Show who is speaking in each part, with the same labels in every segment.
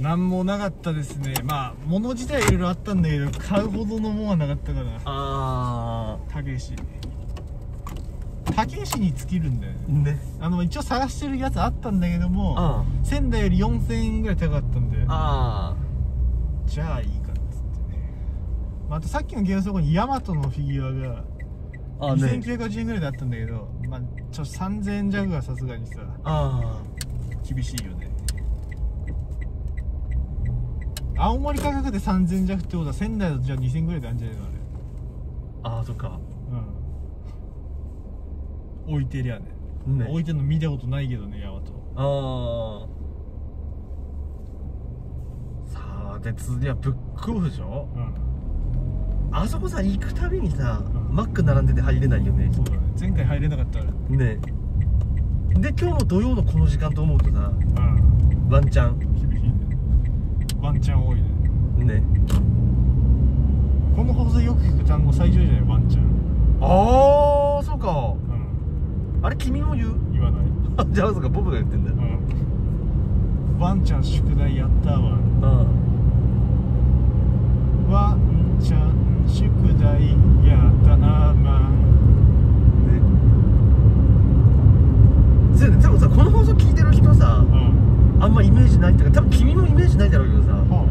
Speaker 1: なんもなかったですね。まあ物自体いろいろあったんだけど買うほどのもんはなかったから。
Speaker 2: あ
Speaker 1: たけし。たけしに尽きるんだよね。
Speaker 2: あね。
Speaker 1: あの一応探してるやつあったんだけども
Speaker 2: あ
Speaker 1: 仙台より4000円ぐらい高かったんで。
Speaker 2: あ
Speaker 1: じゃあいいかっつってね、まあ、あとさっきのゲーにヤマトのフィギュアが
Speaker 2: ああね。
Speaker 1: 2950円ぐらいであったんだけど、まあ、ちょっと3000円弱はさすがにさ
Speaker 2: あ
Speaker 1: 厳しいよね青森価格で3000円弱ってことは仙台だとじゃあ2000円ぐらいであるんじゃないのあれ。
Speaker 2: あああそっか。
Speaker 1: うん。置いてりゃね。
Speaker 2: ね。
Speaker 1: 置いてんの見たことないけどねヤマト
Speaker 2: ああさあで次はブックオフでしょ？
Speaker 1: うん。
Speaker 2: あそこさ行くたびにさ、
Speaker 1: うん。
Speaker 2: マック並んでて入れないよね。
Speaker 1: そうだね。前回入れなかったら
Speaker 2: ね。で今日も土曜のこの時間と思うとさ
Speaker 1: うん。
Speaker 2: ワンチャン
Speaker 1: ワンチャン多いね。
Speaker 2: ね。
Speaker 1: この放送よく聞く単語最上じゃない？ワンチャン。
Speaker 2: ああそうか。
Speaker 1: うん。
Speaker 2: あれ君も言う？
Speaker 1: 言わない。
Speaker 2: じゃあそうかボブが言ってんだ。よ
Speaker 1: うん。ワンちゃん宿題やったわ。
Speaker 2: うん。
Speaker 1: ワンちゃん宿題やったなま
Speaker 2: ね。そうやね。多分さこの放送聞いてる人さ
Speaker 1: うん
Speaker 2: あんまイメージないっていうか多分君もイメージないだろうけどさ
Speaker 1: は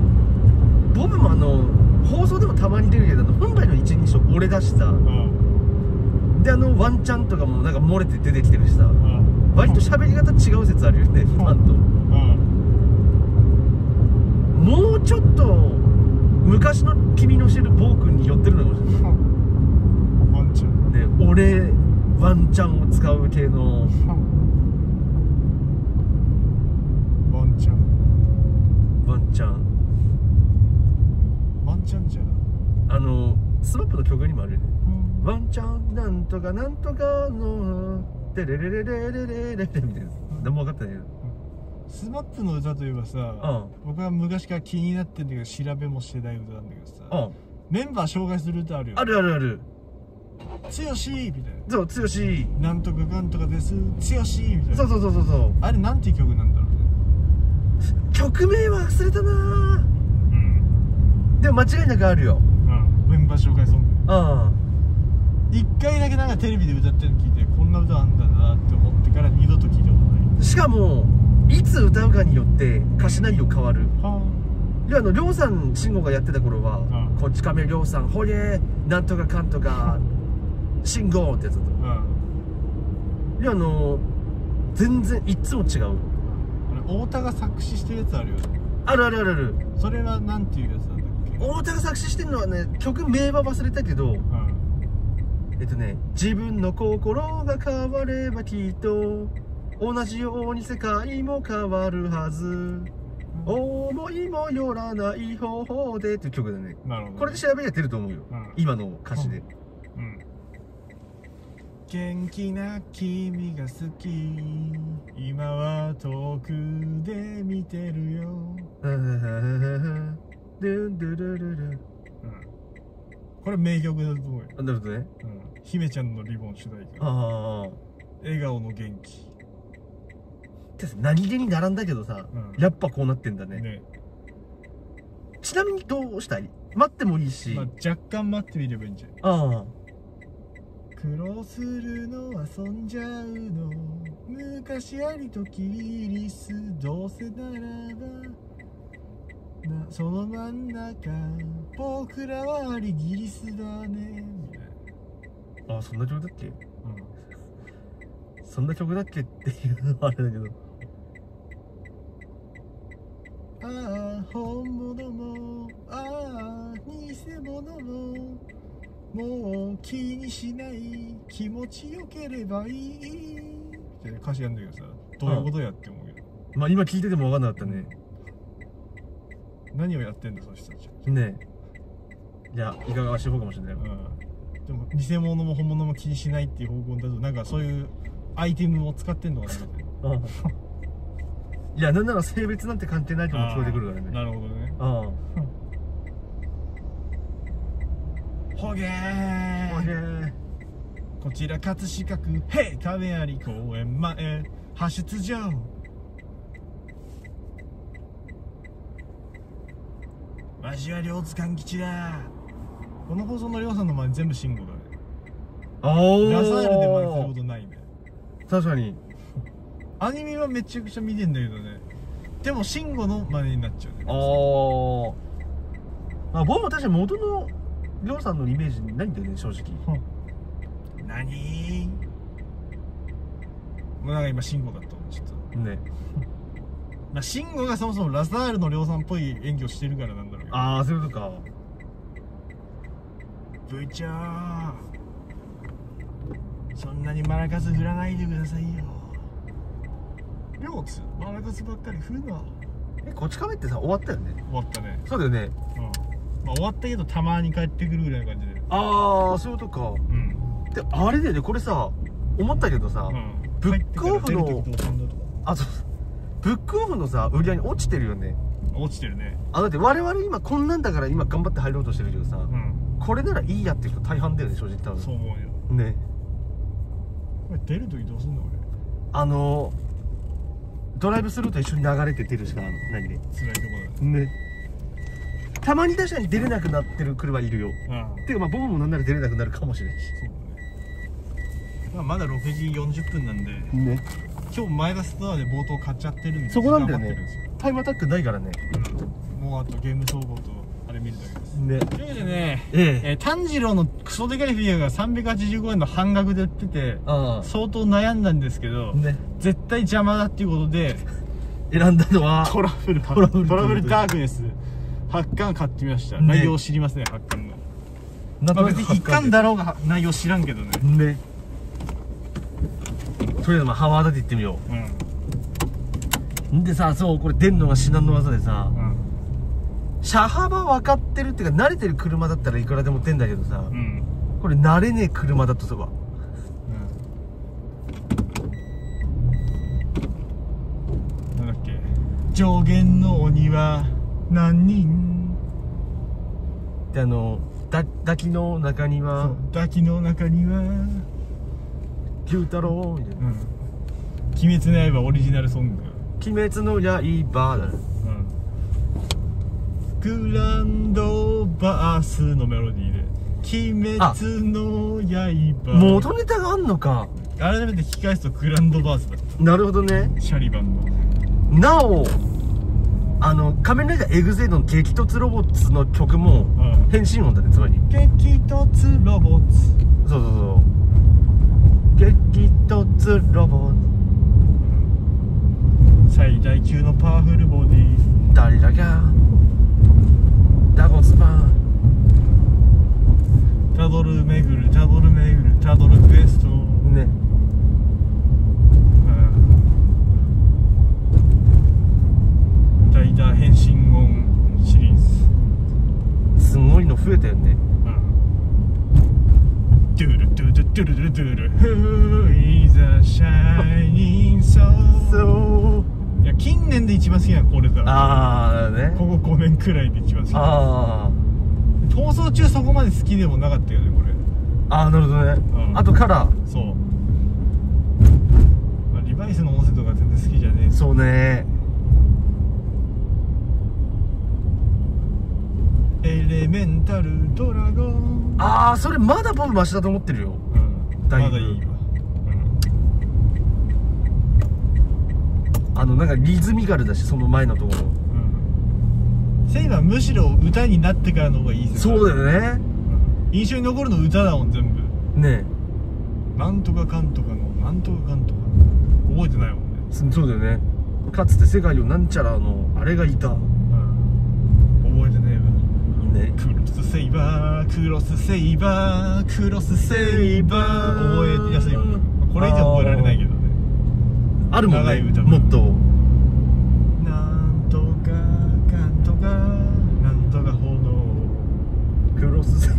Speaker 2: ボブもあの放送でもたまに出るけど本来の一人称俺だしさ。
Speaker 1: あうん。
Speaker 2: であのワンチャンとかもなんか漏れて出てきてるしさ。
Speaker 1: うん。
Speaker 2: 割と喋り方違う説あるよねファンと。
Speaker 1: うん。
Speaker 2: もうちょっと昔の君の知る暴君に寄ってるのかもしれない。
Speaker 1: ワンちゃん
Speaker 2: ね俺ワンチャンを使う系の
Speaker 1: ワンちゃん
Speaker 2: ワンチャン
Speaker 1: ワンちゃんじゃ
Speaker 2: あのスマップの曲にもあるよね。
Speaker 1: ん。
Speaker 2: ワンチャンなんとかなんとかのテレレレレレレレレみたいな何も分かってないけど
Speaker 1: スマップの歌といえばさ、
Speaker 2: うん
Speaker 1: 僕は昔から気になってんだけど調べもしてない歌なんだけどさ、
Speaker 2: うん
Speaker 1: メンバー紹介する歌あるよ
Speaker 2: あるあるある
Speaker 1: 強しみたい
Speaker 2: そう剛し
Speaker 1: ななんとかかんとかです強しみたいな
Speaker 2: そうそうそうそうそう
Speaker 1: あれなんていう曲なんだろうね
Speaker 2: 曲名は忘れたな。
Speaker 1: うん。
Speaker 2: でも間違いなくあるよ。
Speaker 1: うん。メンバー紹介ソング。
Speaker 2: うん。
Speaker 1: 一回だけなんかテレビで歌ってるの聞いてこんな歌あんだなって思ってから二度と聞いたことない。
Speaker 2: しかもいつ歌うかによって歌詞内容変わる。
Speaker 1: はい
Speaker 2: やあのりょうさん慎吾がやってた頃は
Speaker 1: うん「
Speaker 2: こっち亀りょうさんほれなんとかかんとか慎吾」ってやつだと
Speaker 1: あうん。
Speaker 2: いやあの全然いっつも違う
Speaker 1: 太田が作詞してるやつあるよね。
Speaker 2: あるあるあるある。
Speaker 1: それはなんていうやつなんだっけ？
Speaker 2: 太田が作詞してるのはね曲名は忘れたけど
Speaker 1: うん。
Speaker 2: えっとね自分の心が変わればきっと同じように世界も変わるはず。思いもよらない方法でっていう曲だね。
Speaker 1: なるほど
Speaker 2: これで調べりゃ出ると思うよ。
Speaker 1: うん。
Speaker 2: 今の歌詞で。
Speaker 1: うん元気な君が好き。今は遠くで見てるよ、
Speaker 2: ドゥンドゥルルル。
Speaker 1: うん、これ名曲だと思うよ、
Speaker 2: あなるほどね
Speaker 1: うん、姫ちゃんのリボン主題歌。
Speaker 2: ああ。
Speaker 1: 笑顔の元気。
Speaker 2: で何気に並んだけどさ、
Speaker 1: うん。
Speaker 2: やっぱこうなってんだね。
Speaker 1: ね。
Speaker 2: ちなみにどうしたい？待ってもいいし、
Speaker 1: まあ、若干待ってみればいいんじゃない？
Speaker 2: ああ
Speaker 1: 苦労するの遊んじゃうの。昔ありとキリスどうせならば。なその真ん中。僕らはありギリスだね。
Speaker 2: あそんな曲だっけ？
Speaker 1: うん。
Speaker 2: そんな曲だっけっていうのはあれだけど。
Speaker 1: ああ本物も。ああ偽物ももう気にしない気持ちよければいい。って歌詞やんだけどさどういうことやって思うけど、
Speaker 2: まあ今聞いてても分かんなかったね。
Speaker 1: 何をやってんだその人たちは。
Speaker 2: ねえ。いやいかがわしい方かもしれないよ。
Speaker 1: うん。でも偽物も本物も気にしないっていう方向だとなんかそういうアイテムを使ってんのかなみたいな。
Speaker 2: うん。いやなんなら性別なんて関係ないとも聞こえてくるからね。
Speaker 1: なるほどね。
Speaker 2: あ
Speaker 1: ほげ
Speaker 2: あオッケ
Speaker 1: ー。
Speaker 2: ー
Speaker 1: こちら葛飾区へい亀有公園前。発出場わしは両津勘吉だ。この放送のりょうさんの前全部慎吾だね
Speaker 2: あー。
Speaker 1: ラサールで真似することないね
Speaker 2: 確かに。
Speaker 1: アニメはめちゃくちゃ見てんだけどね。でも慎吾の真似になっちゃうね。
Speaker 2: ああ僕も確かに元のりょうさんのイメージないんだよね正直。
Speaker 1: 何？もうなんか今慎吾だったちょっと。
Speaker 2: ね。
Speaker 1: まあ慎吾がそもそもラサールの量産っぽい演技をしてるからなんだろうけど。
Speaker 2: ああそういうことか。
Speaker 1: 部長そんなにマラカス振らないでくださいよ。両津マラカスばっかり振るな。
Speaker 2: えこち亀ってさ終わったよね。
Speaker 1: 終わったね。
Speaker 2: そうだよね。
Speaker 1: うん、まあ、終わったけどたまに帰ってくるぐらいの感じで。
Speaker 2: ああそういうことか。
Speaker 1: うん。
Speaker 2: であれだよねこれさ思ったけどさ、
Speaker 1: うん。
Speaker 2: ブックオフのあそう。ブックオフのさ売り上げ落ちてるよね。
Speaker 1: 落ちてるね。
Speaker 2: あだって我々今こんなんだから今頑張って入ろうとしてるけどさ、
Speaker 1: うん。
Speaker 2: これならいいやっていう人大半だよね正直多分。
Speaker 1: そう思うよ。
Speaker 2: ね。
Speaker 1: これ出る時どうすんの
Speaker 2: あのドライブスルーと一緒に流れて出るしかないね
Speaker 1: 俺辛いとこだ。ね
Speaker 2: ねたまに確かに出れなくなってる車いるよ。
Speaker 1: うん。
Speaker 2: ていうかまあ僕もなんなら出れなくなるかもしれないし。
Speaker 1: そうだねまあまだ6時40分なんで
Speaker 2: ね。
Speaker 1: 今日前田ストアで冒頭買っちゃってるんで
Speaker 2: そこなんだよね。タイムアタックないからね。
Speaker 1: もうあとゲーム総合とあれ見るだけです。
Speaker 2: ね。
Speaker 1: というわけでね
Speaker 2: ええ。
Speaker 1: えー炭治郎のクソでかいフィギュアが385円の半額で売ってて
Speaker 2: あ
Speaker 1: 相当悩んだんですけど
Speaker 2: あね。
Speaker 1: 絶対邪魔だっていうことで
Speaker 2: 選んだのは
Speaker 1: トラブル
Speaker 2: トラブル
Speaker 1: トラブルダークネス発巻買ってみました、
Speaker 2: ね
Speaker 1: 内容知りますね。発巻の
Speaker 2: な
Speaker 1: まあ別に一巻だろうが内容知らんけどね。
Speaker 2: ね。とりあえずまあハワーダで行ってみよ
Speaker 1: う。ん
Speaker 2: うん。でさそうこれ出んのが至難の技でさ。
Speaker 1: うん。
Speaker 2: 車幅分かってるっていうか慣れてる車だったらいくらでも出んだけどさ。
Speaker 1: うん。
Speaker 2: これ慣れねえ車だとすば
Speaker 1: なんだっけ。上限の鬼は何人？
Speaker 2: であのだ抱きの中に
Speaker 1: そ
Speaker 2: は
Speaker 1: う抱きの中には
Speaker 2: 九太郎みたいな
Speaker 1: うん。鬼滅の刃オリジナルソング。
Speaker 2: 鬼滅の刃だね。
Speaker 1: グランドバースのメロディーで「鬼滅の刃」
Speaker 2: 元ネタがあんのか。
Speaker 1: 改めて聞き返すとグランドバースだっ
Speaker 2: なるほどね。
Speaker 1: たシャリバンの。
Speaker 2: なおあの仮面ライダーエグゼイドの激突ロボッツの曲も
Speaker 1: うん。
Speaker 2: 変身音だねつまり。
Speaker 1: 激突ロボッツ。
Speaker 2: そうそうそう。激突ロボッ
Speaker 1: 最大級のパワフルボディ。
Speaker 2: ツ誰だか。ダゴスパン。
Speaker 1: たどる巡るたどる巡るたどるクエスト。
Speaker 2: ね
Speaker 1: イダー変身音シリーズ。
Speaker 2: すごいの増えたよね。
Speaker 1: ドゥルドゥドゥドゥルドゥドゥル。Who is a shining soul いや近年で一番好きなこれだ。
Speaker 2: ああね。
Speaker 1: ここ5年くらいで一番好き。
Speaker 2: あ
Speaker 1: 逃走中そこまで好きでもなかったよねこれ。
Speaker 2: あああなるほどね、
Speaker 1: うん。
Speaker 2: あとカラー。
Speaker 1: そう、まあ、リバイスの音声とか全然好きじゃねえ。
Speaker 2: そうね
Speaker 1: エレメンタルドラゴン。
Speaker 2: ああそれまだ僕マシだと思ってるよ。
Speaker 1: うん。
Speaker 2: だいぶ。
Speaker 1: まだいいわ、
Speaker 2: あのなんかリズミカルだしその前のところ。
Speaker 1: うん。うん、セイバーむしろ歌になってからの方がいいです
Speaker 2: そうだよね。
Speaker 1: 印象に残るの歌だもん全部。
Speaker 2: ね。
Speaker 1: なんとかかんとかのなんとかかんとか。覚えてないもんね。
Speaker 2: そそうだよね。かつて世界をなんちゃらのあれがいた
Speaker 1: うん覚えてねえわ
Speaker 2: ね
Speaker 1: クロスセイバークロスセイバークロスセイバー。覚えやすいこれ以上覚えられないけどね。
Speaker 2: あるもんねも。っと。
Speaker 1: なんとかかんとかなんとか炎
Speaker 2: クロスセイ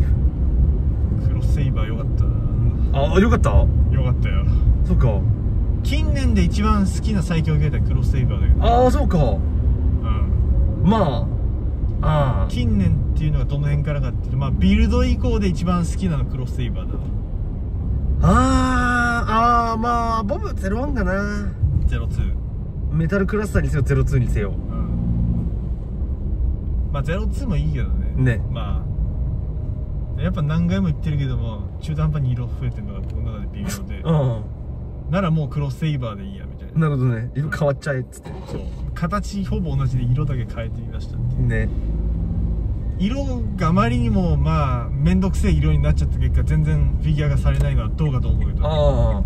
Speaker 1: クロスセイバーよかった
Speaker 2: ああよかった？
Speaker 1: よかったよ。
Speaker 2: そっか。
Speaker 1: 近年で一番好きな最強形態クロスセイバーだけど。
Speaker 2: ああそうか。
Speaker 1: うん。
Speaker 2: まあああ
Speaker 1: 近年っていうのがどの辺からかっていうとまあビルド以降で一番好きなのクロスセイバーだわ
Speaker 2: あーあーまあボブ01かな。
Speaker 1: 02
Speaker 2: メタルクラスターにせよ02にせよ。
Speaker 1: うん。まあまあ02もいいけどね。
Speaker 2: ね。
Speaker 1: まあやっぱ何回も言ってるけども中途半端に色増えてるのが僕の中で微妙で。
Speaker 2: う
Speaker 1: ならもうクロスセイバーでいいやみたい
Speaker 2: ん
Speaker 1: な。
Speaker 2: なるほどね。色変わっちゃえっつって。
Speaker 1: そう。形ほぼ同じで色だけ変えてみました
Speaker 2: ね
Speaker 1: 色があまりにもまあ面倒くせえ色になっちゃった結果全然フィギュアがされないのはどうかと思うけど。
Speaker 2: ああ。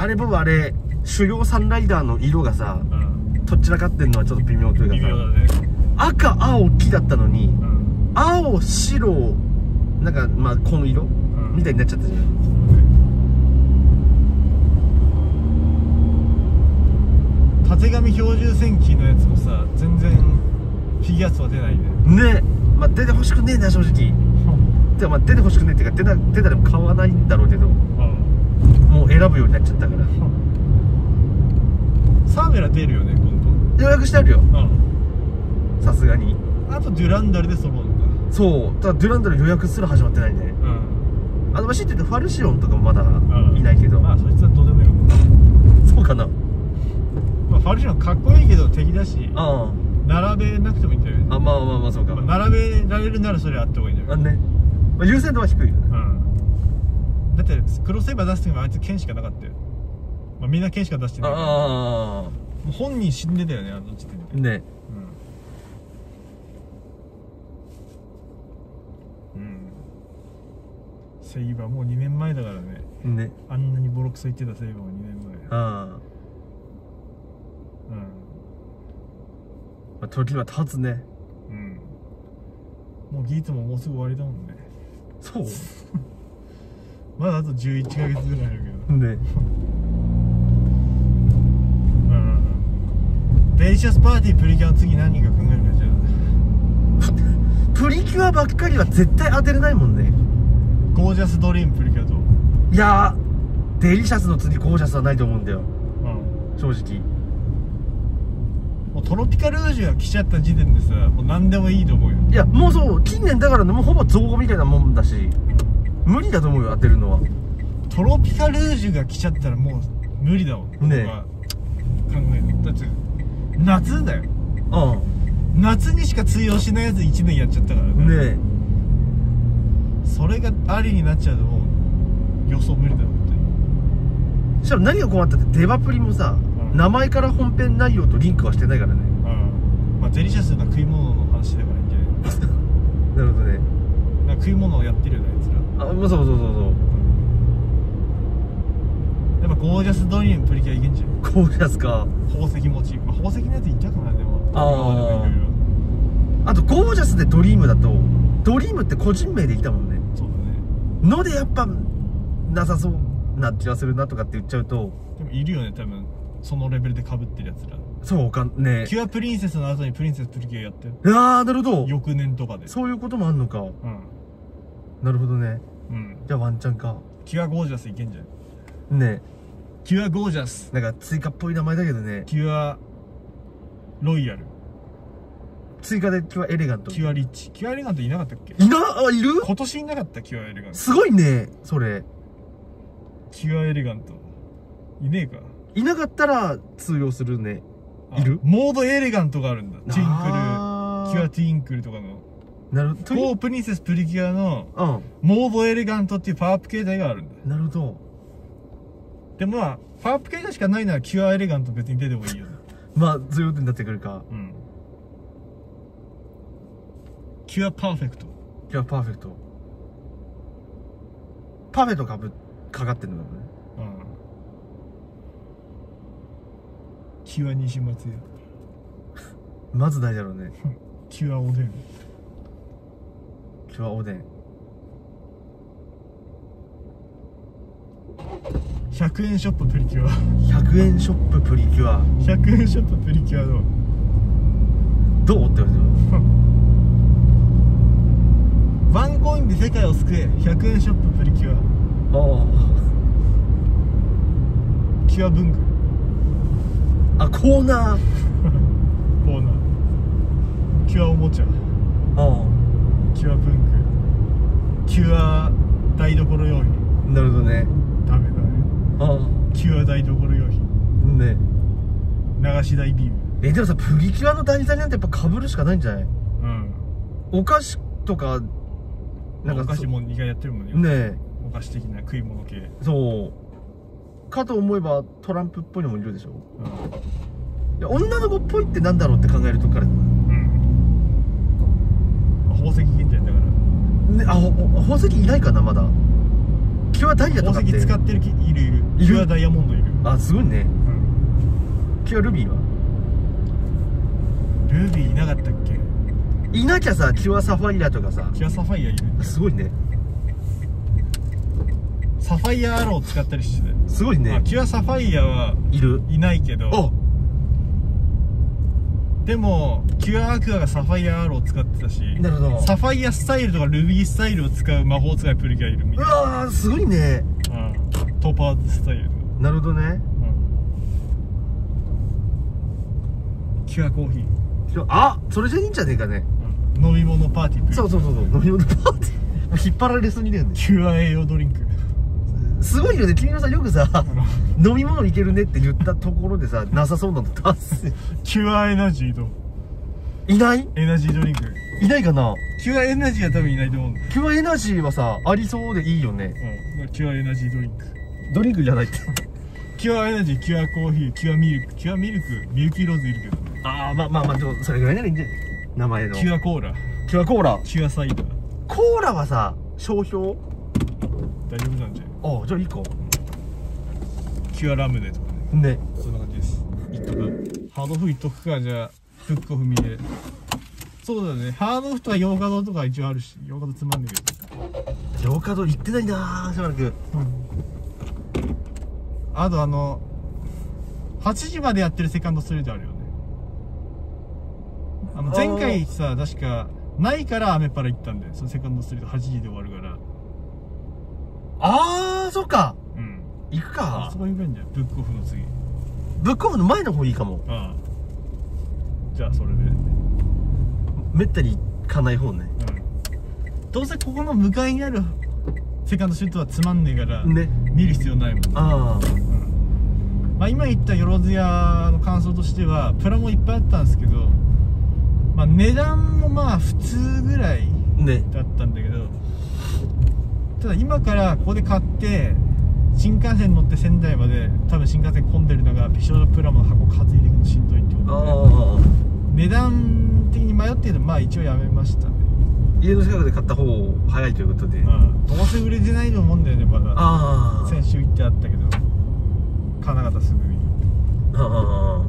Speaker 2: あれ僕あれ主要サンライダーの色がさ
Speaker 1: うん。
Speaker 2: とっちらかってんのはちょっと微妙というかさ
Speaker 1: 微妙だね。
Speaker 2: 赤青黄だったのに
Speaker 1: うん。
Speaker 2: 青白なんかまあこの色
Speaker 1: ん。
Speaker 2: みたいになっちゃったじゃん。
Speaker 1: たてがみ標準戦記のやつもさ全然フィギュア数は出ないね。
Speaker 2: ね。まあ出てほしくねえな正直。でもまあ出てほしくねえっていうか出た出たでも買わないんだろうけど。もう選ぶようになっちゃったから。
Speaker 1: サーメラ出るよね今
Speaker 2: 予約してあるよ。
Speaker 1: 度うん。
Speaker 2: さすがに。
Speaker 1: あとデュランダルで揃うんだ
Speaker 2: そう。ただデュランダル予約すら始まってないね。
Speaker 1: うん。
Speaker 2: あのまあ知っててファルシオンとかもまだ
Speaker 1: ん。
Speaker 2: いないけど、
Speaker 1: まあそいつはどうでもよ
Speaker 2: そうかな。
Speaker 1: まあファルシオンかっこいいけど敵だし。
Speaker 2: あ
Speaker 1: 並べなくてもいいんだよね
Speaker 2: ああまあまあまあそうか、
Speaker 1: まあ並べられるならそれあった方がいいんだよ
Speaker 2: あね、まあ、優先度は低いよ。ね
Speaker 1: うん。だってクロスセイバー出す時もあいつ剣しかなかったよ、まあ、みんな剣しか出してない。から
Speaker 2: あ
Speaker 1: もう本人死んでたよねあの時点で。
Speaker 2: あね。
Speaker 1: うん、うん、セイバーもう2年前だからね。
Speaker 2: ね。
Speaker 1: あんなにボロクソ言ってたセイバーも2年前。
Speaker 2: ああ、まあ、時は経つね。
Speaker 1: うん。うんもうギーツももうすぐ終わりだもんね。
Speaker 2: そう？
Speaker 1: まだあと11ヶ月ぐらいあるけど。
Speaker 2: ね。
Speaker 1: うん。デリシャスパーティープリキュアの次何か考えるかじゃ
Speaker 2: プリキュアばっかりは絶対当てれないもんね。
Speaker 1: あゴージャスドリームプリキュアと。
Speaker 2: いやーデリシャスの次ゴージャスはないと思うんだよ。
Speaker 1: うん。
Speaker 2: 正直
Speaker 1: もうトロピカルージュが来ちゃった時点でさもう何でもいいと思うよ、
Speaker 2: いやもうそう近年だからもうほぼ造語みたいなもんだし無理だと思うよ当てるのは。
Speaker 1: トロピカルージュが来ちゃったらもう無理だもん
Speaker 2: ねえ。
Speaker 1: 考えるだって夏だよ。
Speaker 2: う
Speaker 1: 夏にしか通用しないやつ1年やっちゃったから
Speaker 2: ん
Speaker 1: ね
Speaker 2: ね
Speaker 1: それがありになっちゃうともう予想無理だよ本
Speaker 2: えしかも何が困ったってデバプリもさ、
Speaker 1: うん
Speaker 2: 名前から本編内容とリンクはしてないからね。
Speaker 1: うん。まあデリシャスな食い物の話だからいいんじゃない？
Speaker 2: なるほどね。
Speaker 1: なんか食い物をやってるよねあいつら。
Speaker 2: あまあそうそうそうそう。
Speaker 1: やっぱゴージャスドリームプリキュアいけんじゃん。
Speaker 2: ゴージャスか。
Speaker 1: 宝石持ち、まあ、宝石のやついたかなでも。
Speaker 2: あー。
Speaker 1: 今までもいろいろ
Speaker 2: あとゴージャスでドリームだとドリームって個人名でいたもんね。
Speaker 1: そうだね。
Speaker 2: のでやっぱなさそうな気がするなとかって言っちゃうと。
Speaker 1: でもいるよね多分そのレベルで被ってるやつら。
Speaker 2: そうかね。
Speaker 1: キュアプリンセスの後にプリンセスプリキュアやってる。
Speaker 2: いやーなるほど。
Speaker 1: 翌年とかで。
Speaker 2: そういうこともあんのか。
Speaker 1: うん。
Speaker 2: なるほどね。
Speaker 1: うん。
Speaker 2: じゃあワンチャンか。
Speaker 1: キュアゴージャスいけんじゃん。
Speaker 2: ね。
Speaker 1: キュアゴージャス。
Speaker 2: なんか追加っぽい名前だけどね。
Speaker 1: キュアロイヤル。
Speaker 2: 追加でキュアエレガント。
Speaker 1: キュアリッチ。キュアエレガントいなかったっけ？
Speaker 2: いなあいる？
Speaker 1: 今年いなかった？キュアエレガント。
Speaker 2: すごいねそれ。
Speaker 1: キュアエレガント。いねえか
Speaker 2: いなかったら通用するね。
Speaker 1: あ。
Speaker 2: いる？
Speaker 1: モードエレガントがあるんだ。ティンクル。キュアティンクルとかの。
Speaker 2: なるほど。
Speaker 1: プリンセスプリキュアの
Speaker 2: うん。
Speaker 1: モードエレガントっていうパワーアップ形態があるんだ
Speaker 2: なるほど。
Speaker 1: でもまあパワーアップ形態しかないならキュアエレガント別に出てもいいよね。
Speaker 2: まあそういうことになってくるか。
Speaker 1: うん。キュアパーフェクト。
Speaker 2: キュアパーフェクト。パーフェクトかぶかかってんのかもね
Speaker 1: うんキュア西松屋
Speaker 2: まずないだろうね。
Speaker 1: キュアおでん。
Speaker 2: キュアおでん。
Speaker 1: 100円ショッププリキュア。
Speaker 2: 100円ショッププリキュア。
Speaker 1: 100円ショッププリキュアの
Speaker 2: どうって言われても
Speaker 1: ワンコインで世界を救え。100円ショッププリキュア。
Speaker 2: あ。
Speaker 1: キュア文具
Speaker 2: ああコーナー。
Speaker 1: コーナー。キュアおもちゃ。
Speaker 2: あ
Speaker 1: キュア文具。キュア台所用品。
Speaker 2: あなるほどね。
Speaker 1: ダメだね。
Speaker 2: あ
Speaker 1: キュア台所用品。
Speaker 2: あね。
Speaker 1: 流し台ビーム
Speaker 2: えでもさプリキュアの題材なんてやっぱかぶるしかないんじゃない？
Speaker 1: うん。
Speaker 2: お菓子とかなんか
Speaker 1: お菓子も2回やってるもんね。
Speaker 2: ねえ。
Speaker 1: お菓子的な食い物系。
Speaker 2: そうかと思えばトランプっぽいのもいるでしょ。
Speaker 1: うん
Speaker 2: いや女の子っぽいってなんだろうって考えるとからね
Speaker 1: うん。宝石現在だから。
Speaker 2: あほほ宝石いないかなまだ。キュアダイヤとかって。
Speaker 1: 宝石使ってるきいる。いる？
Speaker 2: いる
Speaker 1: キュアダイヤモンドいる。
Speaker 2: あすごいね。
Speaker 1: うん。
Speaker 2: キュアルビーは？
Speaker 1: ルビーいなかったっけ？
Speaker 2: いなきゃさキュアサファイアとかさ。
Speaker 1: キュアサファイアいる
Speaker 2: すごいね
Speaker 1: サファイアアロー使ったりしてた
Speaker 2: すごいね。
Speaker 1: あキュアサファイアはい
Speaker 2: る。
Speaker 1: いないけど。
Speaker 2: あ
Speaker 1: でもキュアアクアがサファイアアロー使ってたし
Speaker 2: なるほど。
Speaker 1: サファイアスタイルとかルビースタイルを使う魔法使いプリキュアいるみたいな。
Speaker 2: わーすごいね。
Speaker 1: うん。トーパーズスタイル。
Speaker 2: なるほどね。
Speaker 1: うん。キュアコーヒー、
Speaker 2: あそれじゃいいんじゃねえかね。
Speaker 1: うん。飲み物パーティー
Speaker 2: そうそうそうそう。飲み物パーティー。引っ張られそうにいるよね。
Speaker 1: キュア栄養ドリンク
Speaker 2: すごいよね。君のさよくさ飲み物いけるねって言ったところでさなさそうなの出す
Speaker 1: キュアエナジーと。
Speaker 2: いない？
Speaker 1: エナジードリンク。
Speaker 2: いないかな？
Speaker 1: キュアエナジーは多分いないと思う。んだよ、
Speaker 2: キュアエナジーはさありそうでいいよね。
Speaker 1: うん、キュアエナジードリンク。
Speaker 2: ドリンクじゃないって。
Speaker 1: キュアエナジーキュアコーヒーキュアミルク。キュアミルクミルキーローズいるけどね。
Speaker 2: ああまあまあまあでもそれぐらいならいいんじゃない？名前の。
Speaker 1: キュアコーラ。
Speaker 2: キュアコーラ。
Speaker 1: キュアサイダー。
Speaker 2: コーラはさ商標？
Speaker 1: 大丈夫なんじゃ
Speaker 2: ああじゃあいいか。
Speaker 1: キュアラムネとかね。
Speaker 2: ね。
Speaker 1: そんな感じです。
Speaker 2: いっとく。
Speaker 1: ハードオフいっとくかじゃあブックオフ見てそうだね。ハードオフとか洋華堂とか一応あるし洋華堂つまんねえけど
Speaker 2: 洋華堂行ってないなーしばらく。
Speaker 1: あとあの8時までやってるセカンドストリートあるよね。あの前回さ確かないからアメパラ行ったんだよ。そのセカンドストリート8時で終わるから
Speaker 2: そっか。
Speaker 1: うん。あ
Speaker 2: 行くか。
Speaker 1: そこ行くんじゃん。ブックオフの次。
Speaker 2: ブックオフの前の方いいかも。
Speaker 1: ああじゃあそれで。
Speaker 2: めったに行かない方ね。
Speaker 1: うん。どうせここの向かいにあるセカンドストリートはつまんねえから、
Speaker 2: ね。
Speaker 1: 見る必要ないもん
Speaker 2: あ
Speaker 1: うん。まあ、今言ったよろずやの感想としてはプラもいっぱいあったんですけど、まあ、値段もまあ普通ぐらい
Speaker 2: あね。
Speaker 1: だったんだけどただ今からここで買って新幹線乗って仙台まで多分新幹線混んでる中美少女プラモの箱担いでいくのしんどいって
Speaker 2: あ
Speaker 1: ことで。
Speaker 2: あ
Speaker 1: 値段的に迷ってるのまあ一応やめました。ね、
Speaker 2: 家の近くで買った方早いということで。
Speaker 1: うん、どうせ売れてないと思うんだよねまだ。
Speaker 2: ああ
Speaker 1: 先週行ってあったけど。金型すぐに
Speaker 2: あ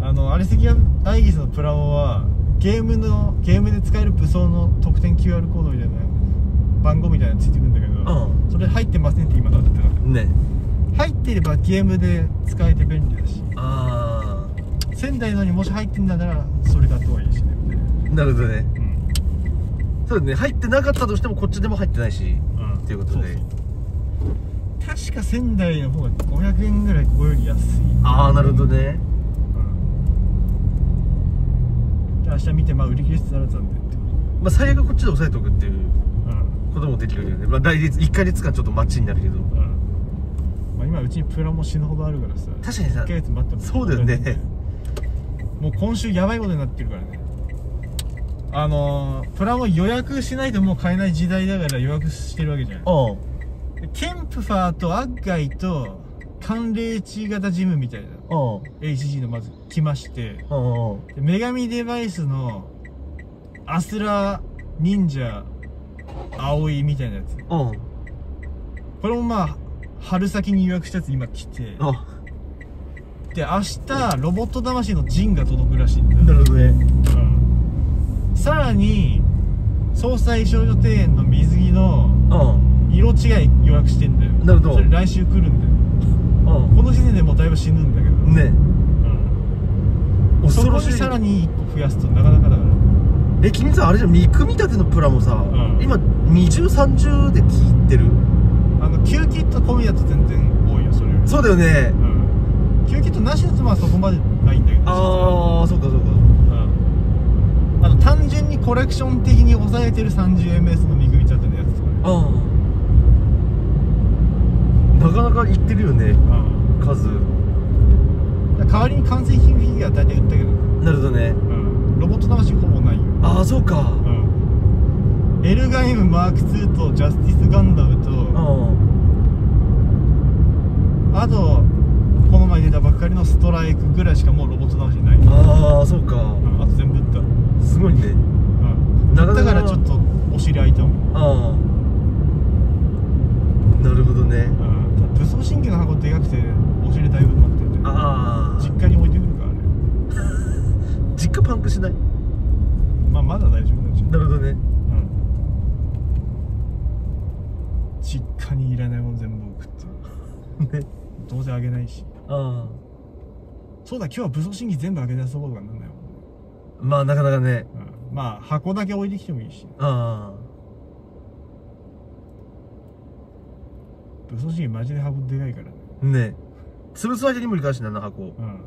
Speaker 1: うん。あのアレスギアアイギスのプラモはゲームのゲームで使える武装の特典 QR コードみたいな番号みたいなのついてくるんだけど、
Speaker 2: うん。
Speaker 1: それ入ってませんって今だってなって
Speaker 2: あね。
Speaker 1: 入ってればゲームで使えて便利だし。
Speaker 2: あ
Speaker 1: 仙台のにもし入ってんだならそれだとはいいしね。な
Speaker 2: るほどね。
Speaker 1: うん。
Speaker 2: そうだね。入ってなかったとしてもこっちでも入ってないし
Speaker 1: うん。
Speaker 2: っていうことで。
Speaker 1: 確か仙台の方が500円ぐらいここより安い。
Speaker 2: ああなるほどね。
Speaker 1: うんじゃあ明日見てまあ売り切れてたら残念ってこ
Speaker 2: まあ最悪こっちで押さえとくっていうこともできるよね。まあ来月1ヶ月間ちょっと待ちになるけど。
Speaker 1: うん。まあ今うちにプラも死ぬほどあるからさ。
Speaker 2: 確かにさ
Speaker 1: 1ヶ月待っても
Speaker 2: そうだよね。
Speaker 1: もう今週やばいことになってるからね。あのー、プラも予約しないともう買えない時代だから予約してるわけじゃん。
Speaker 2: あ
Speaker 1: でケンプファーとアッガイと寒冷地型ジムみたいな。
Speaker 2: あ
Speaker 1: HG のまず来まして。で女神デバイスのアスラ忍者葵みたいなやつ。
Speaker 2: あ
Speaker 1: これもまあ春先に予約したやつ今来て
Speaker 2: あ。
Speaker 1: で明日ロボット魂のジンが届くらしいんだ
Speaker 2: なるほどね。
Speaker 1: うん。さらに総裁少女庭園の水着の
Speaker 2: あ
Speaker 1: 色違い予約してんだよ。
Speaker 2: なるほど。
Speaker 1: それ来週来るんだよこの時点でもうだいぶ死ぬんだけど。
Speaker 2: ね。
Speaker 1: うん。そ
Speaker 2: 恐ろしい。
Speaker 1: さらに1個増やすとなかなかだから。
Speaker 2: え君さあれじゃん見組み立てのプラもさ、
Speaker 1: ん。
Speaker 2: 今2030で聞いてる。
Speaker 1: あの Q キット込みだと全然多いよそれより。
Speaker 2: そうだよね。
Speaker 1: うん。Q キットなしのやつはそこまでないんだけど。
Speaker 2: ああそうかそうか
Speaker 1: うん。あの単純にコレクション的に抑えてる 30ms の見組み立てのやつとかね。
Speaker 2: ああなかなかいってるよね
Speaker 1: うん。
Speaker 2: 数。
Speaker 1: 代わりに完成品フィギュア大体売ったけど、
Speaker 2: なるほどね。
Speaker 1: うん、ロボット魂ほぼない。よ、
Speaker 2: ああそうか。
Speaker 1: うん、エルガイムマーク2とジャスティスガンダムと
Speaker 2: あ
Speaker 1: あとこの前出たばっかりのストライクぐらいしかもうロボット魂ない、うん、
Speaker 2: ああそうか。
Speaker 1: あと全部売った、
Speaker 2: すごいね。
Speaker 1: うん、だからちょっとお尻開いたも。ん、
Speaker 2: ああなるほどね。
Speaker 1: うん、武装神経の箱でかくてお尻だいぶ埋まってて
Speaker 2: ああ
Speaker 1: 実家に置いてくるからね。
Speaker 2: 実家パンクしない？
Speaker 1: まあまだ大丈夫なんじゃん
Speaker 2: なるほどね。
Speaker 1: うん。実家にいらないもの全部送って。
Speaker 2: ね。
Speaker 1: どうせあげないし。
Speaker 2: あ
Speaker 1: そうだ今日は武装神器全部あげ出そうとかなんだよ、
Speaker 2: あまあなかなかね。
Speaker 1: うん、まあ箱だけ置いてきてもいいし。
Speaker 2: あ
Speaker 1: 武装神器マジで箱でかいから。ね。
Speaker 2: 潰すわけにもいかんしなあの箱。
Speaker 1: うん。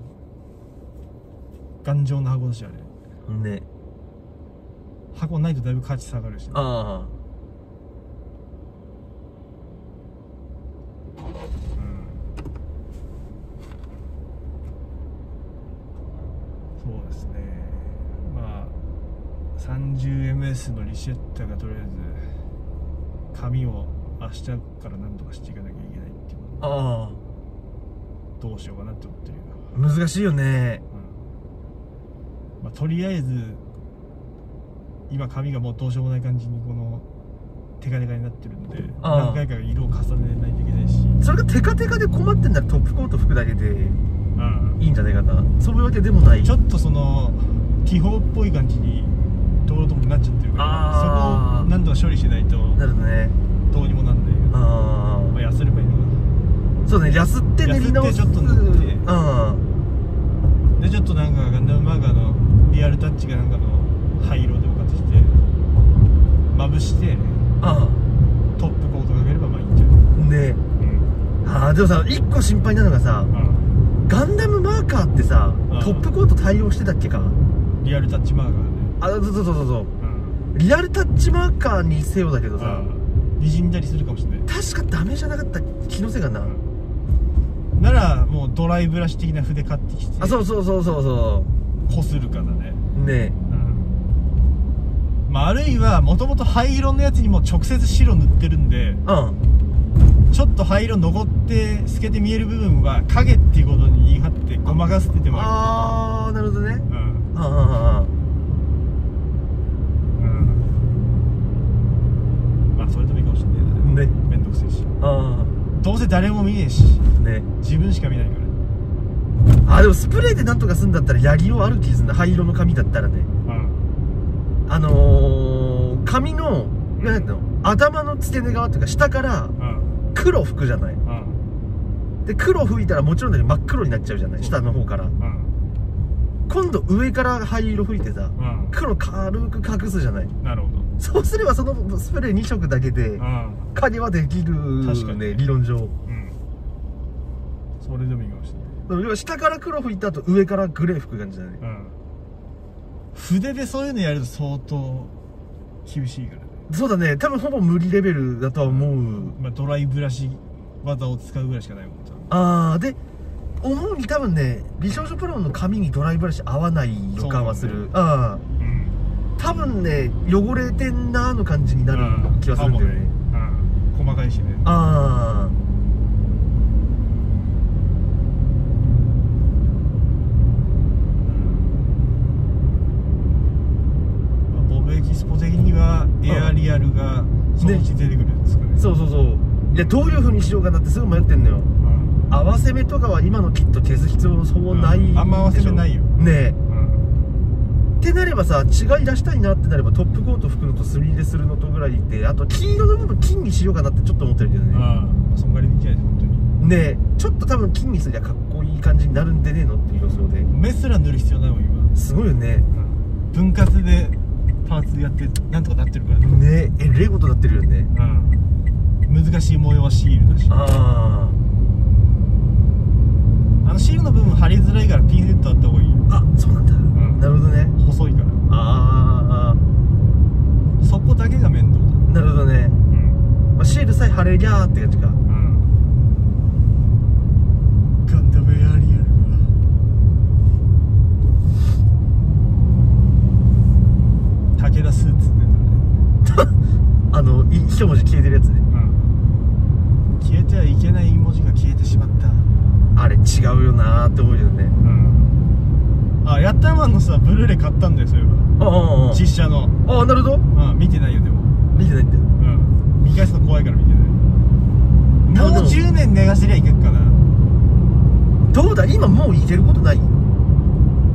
Speaker 1: 頑丈な箱だしあれ。
Speaker 2: ね。
Speaker 1: 箱ないとだいぶ価値下がるしね
Speaker 2: あ
Speaker 1: うん。そうですね。まあ 30ms のリシェッターがとりあえず紙を明日から何とかしていかなきゃいけないっていう
Speaker 2: あああ。
Speaker 1: どうしようかなって思ってるよ、
Speaker 2: 難しいよね。
Speaker 1: うん。まあ、とりあえず今紙がもうどうしようもない感じにこのテカテカになってるんで
Speaker 2: ああ。
Speaker 1: 何回か色を重ねないといけないし、
Speaker 2: それがテカテカで困ってんならトップコート拭くだけで
Speaker 1: うん
Speaker 2: いいんじゃないかな。そういうわけでもない。
Speaker 1: ちょっとその気泡っぽい感じにどころになっちゃってるからそこを何とか処理しないと。
Speaker 2: なるほどね
Speaker 1: どうにもなんないよ
Speaker 2: あ
Speaker 1: まあ、痩せればいいのか
Speaker 2: あそうねやすって練り直す。
Speaker 1: やすちょっと塗って。
Speaker 2: うん。
Speaker 1: なでちょっとなんかガンダムマーガーのリアルタッチがなんかの灰色でも買ってきてまぶして
Speaker 2: あ
Speaker 1: トップコートかければまあいいんじゃない？
Speaker 2: あねああでもさ一個心配なのがさ
Speaker 1: うん。
Speaker 2: ガンダムマーカーってさ
Speaker 1: うん。
Speaker 2: トップコート対応してたっけか？
Speaker 1: リアルタッチマーガーね。
Speaker 2: あそうそうそうそうそう。
Speaker 1: うん。
Speaker 2: リアルタッチマーカーにせよだけどさ
Speaker 1: うんにじんだりするかもしれな。い
Speaker 2: 確かダメじゃなかった気のせいかな
Speaker 1: ならもうドライブラシ的な筆買ってきて
Speaker 2: あそうそうそうそう。そ
Speaker 1: こするかだね。
Speaker 2: うね。
Speaker 1: うん。まああるいはもともと灰色のやつにも直接白塗ってるんで
Speaker 2: うん。
Speaker 1: ちょっと灰色残って透けて見える部分は影っていうことに言い張ってごまかすって手もあ
Speaker 2: ああなるほどね。
Speaker 1: るうん
Speaker 2: あああ
Speaker 1: うんまあそれでもいいかもしんないな
Speaker 2: ね
Speaker 1: めんどくせえし。
Speaker 2: あ
Speaker 1: どうせ誰も見ねえし。
Speaker 2: あね。
Speaker 1: 自分しか見ないから。
Speaker 2: あでもスプレーでなんとかすんだったらヤギをある気すんだ灰色の紙だったらね。
Speaker 1: うん
Speaker 2: あのー、髪のなんていうの？頭の付け根側っていうか下から
Speaker 1: うん
Speaker 2: 黒吹くじゃない？
Speaker 1: うん
Speaker 2: で黒吹いたらもちろんだけど真っ黒になっちゃうじゃない？下の方から。
Speaker 1: うん
Speaker 2: 今度上から灰色吹いてさ
Speaker 1: うん。
Speaker 2: 黒軽く隠すじゃない。
Speaker 1: なるほど。
Speaker 2: そうすればそのスプレー2色だけで
Speaker 1: うん。
Speaker 2: 影はできる
Speaker 1: 確かに。
Speaker 2: ね理論上。
Speaker 1: うん。それでもいいかもしれない。
Speaker 2: 下から黒吹いた後上からグレー吹く感じだね。
Speaker 1: うん。筆でそういうのやると相当厳しいからね。
Speaker 2: そうだね。多分ほぼ無理レベルだとは思う。
Speaker 1: まあドライブラシ技を使うぐらいしかないもん
Speaker 2: ああで思うに多分ね美少女プロの髪にドライブラシ合わない予感はする、
Speaker 1: そう
Speaker 2: ああ。
Speaker 1: うん。
Speaker 2: 多分ね汚れてんなーの感じになる気がするんだよね、
Speaker 1: うん。細かいしね。
Speaker 2: あ
Speaker 1: まあエキスポ的にはエアリアルがそのうち出てくるんですかね。
Speaker 2: あそうそうそう。いやどういう風にしようかなってすぐ迷ってんのよ。
Speaker 1: うん
Speaker 2: 合わせ目とかは今のキット消す必要そうない
Speaker 1: うん。あんま合わせ目ないよ。
Speaker 2: ねえ。
Speaker 1: うん。
Speaker 2: ってなればさ違い出したいなってなればトップコート拭くのとスリーでするのとぐらいであと黄色の部分金にしようかなってちょっと思ってるけどね。
Speaker 1: うんそんがりできないです本当に。
Speaker 2: ねえ。ちょっと多分金にすりゃかっこいい感じになるんでねえのっていう予想で。
Speaker 1: メスラ塗る必要ないもん今。
Speaker 2: すごいよね。
Speaker 1: うん。分割でパーツやってなんとかなってるからね。
Speaker 2: ねえ。えれえことなってるよね。
Speaker 1: うん。難しい模様はシールだし。
Speaker 2: あ
Speaker 1: あとあった方がいい
Speaker 2: あそうなんだ、う
Speaker 1: ん、
Speaker 2: なるほどね。
Speaker 1: 細いから。
Speaker 2: ああ
Speaker 1: そこだけが面倒だ。
Speaker 2: なるほどね、
Speaker 1: うん。
Speaker 2: まあ、シールさえ貼れりゃーって感じか。
Speaker 1: 武田スーツ あの
Speaker 2: 一文字消えてるやつね、
Speaker 1: 消えてはいけない文字が消えてしまった。
Speaker 2: あれ違うよなあって思うよね。
Speaker 1: ヤッターマンのさブルーレイ買ったんだよそういえ
Speaker 2: あああ
Speaker 1: ば実写の。
Speaker 2: あああなるほど。
Speaker 1: うん見てないよでも。
Speaker 2: 見てないんだよ
Speaker 1: うん見返すの怖いから見てない。もう10年寝かせりゃいけっかな。
Speaker 2: どうだ？今もういけることない？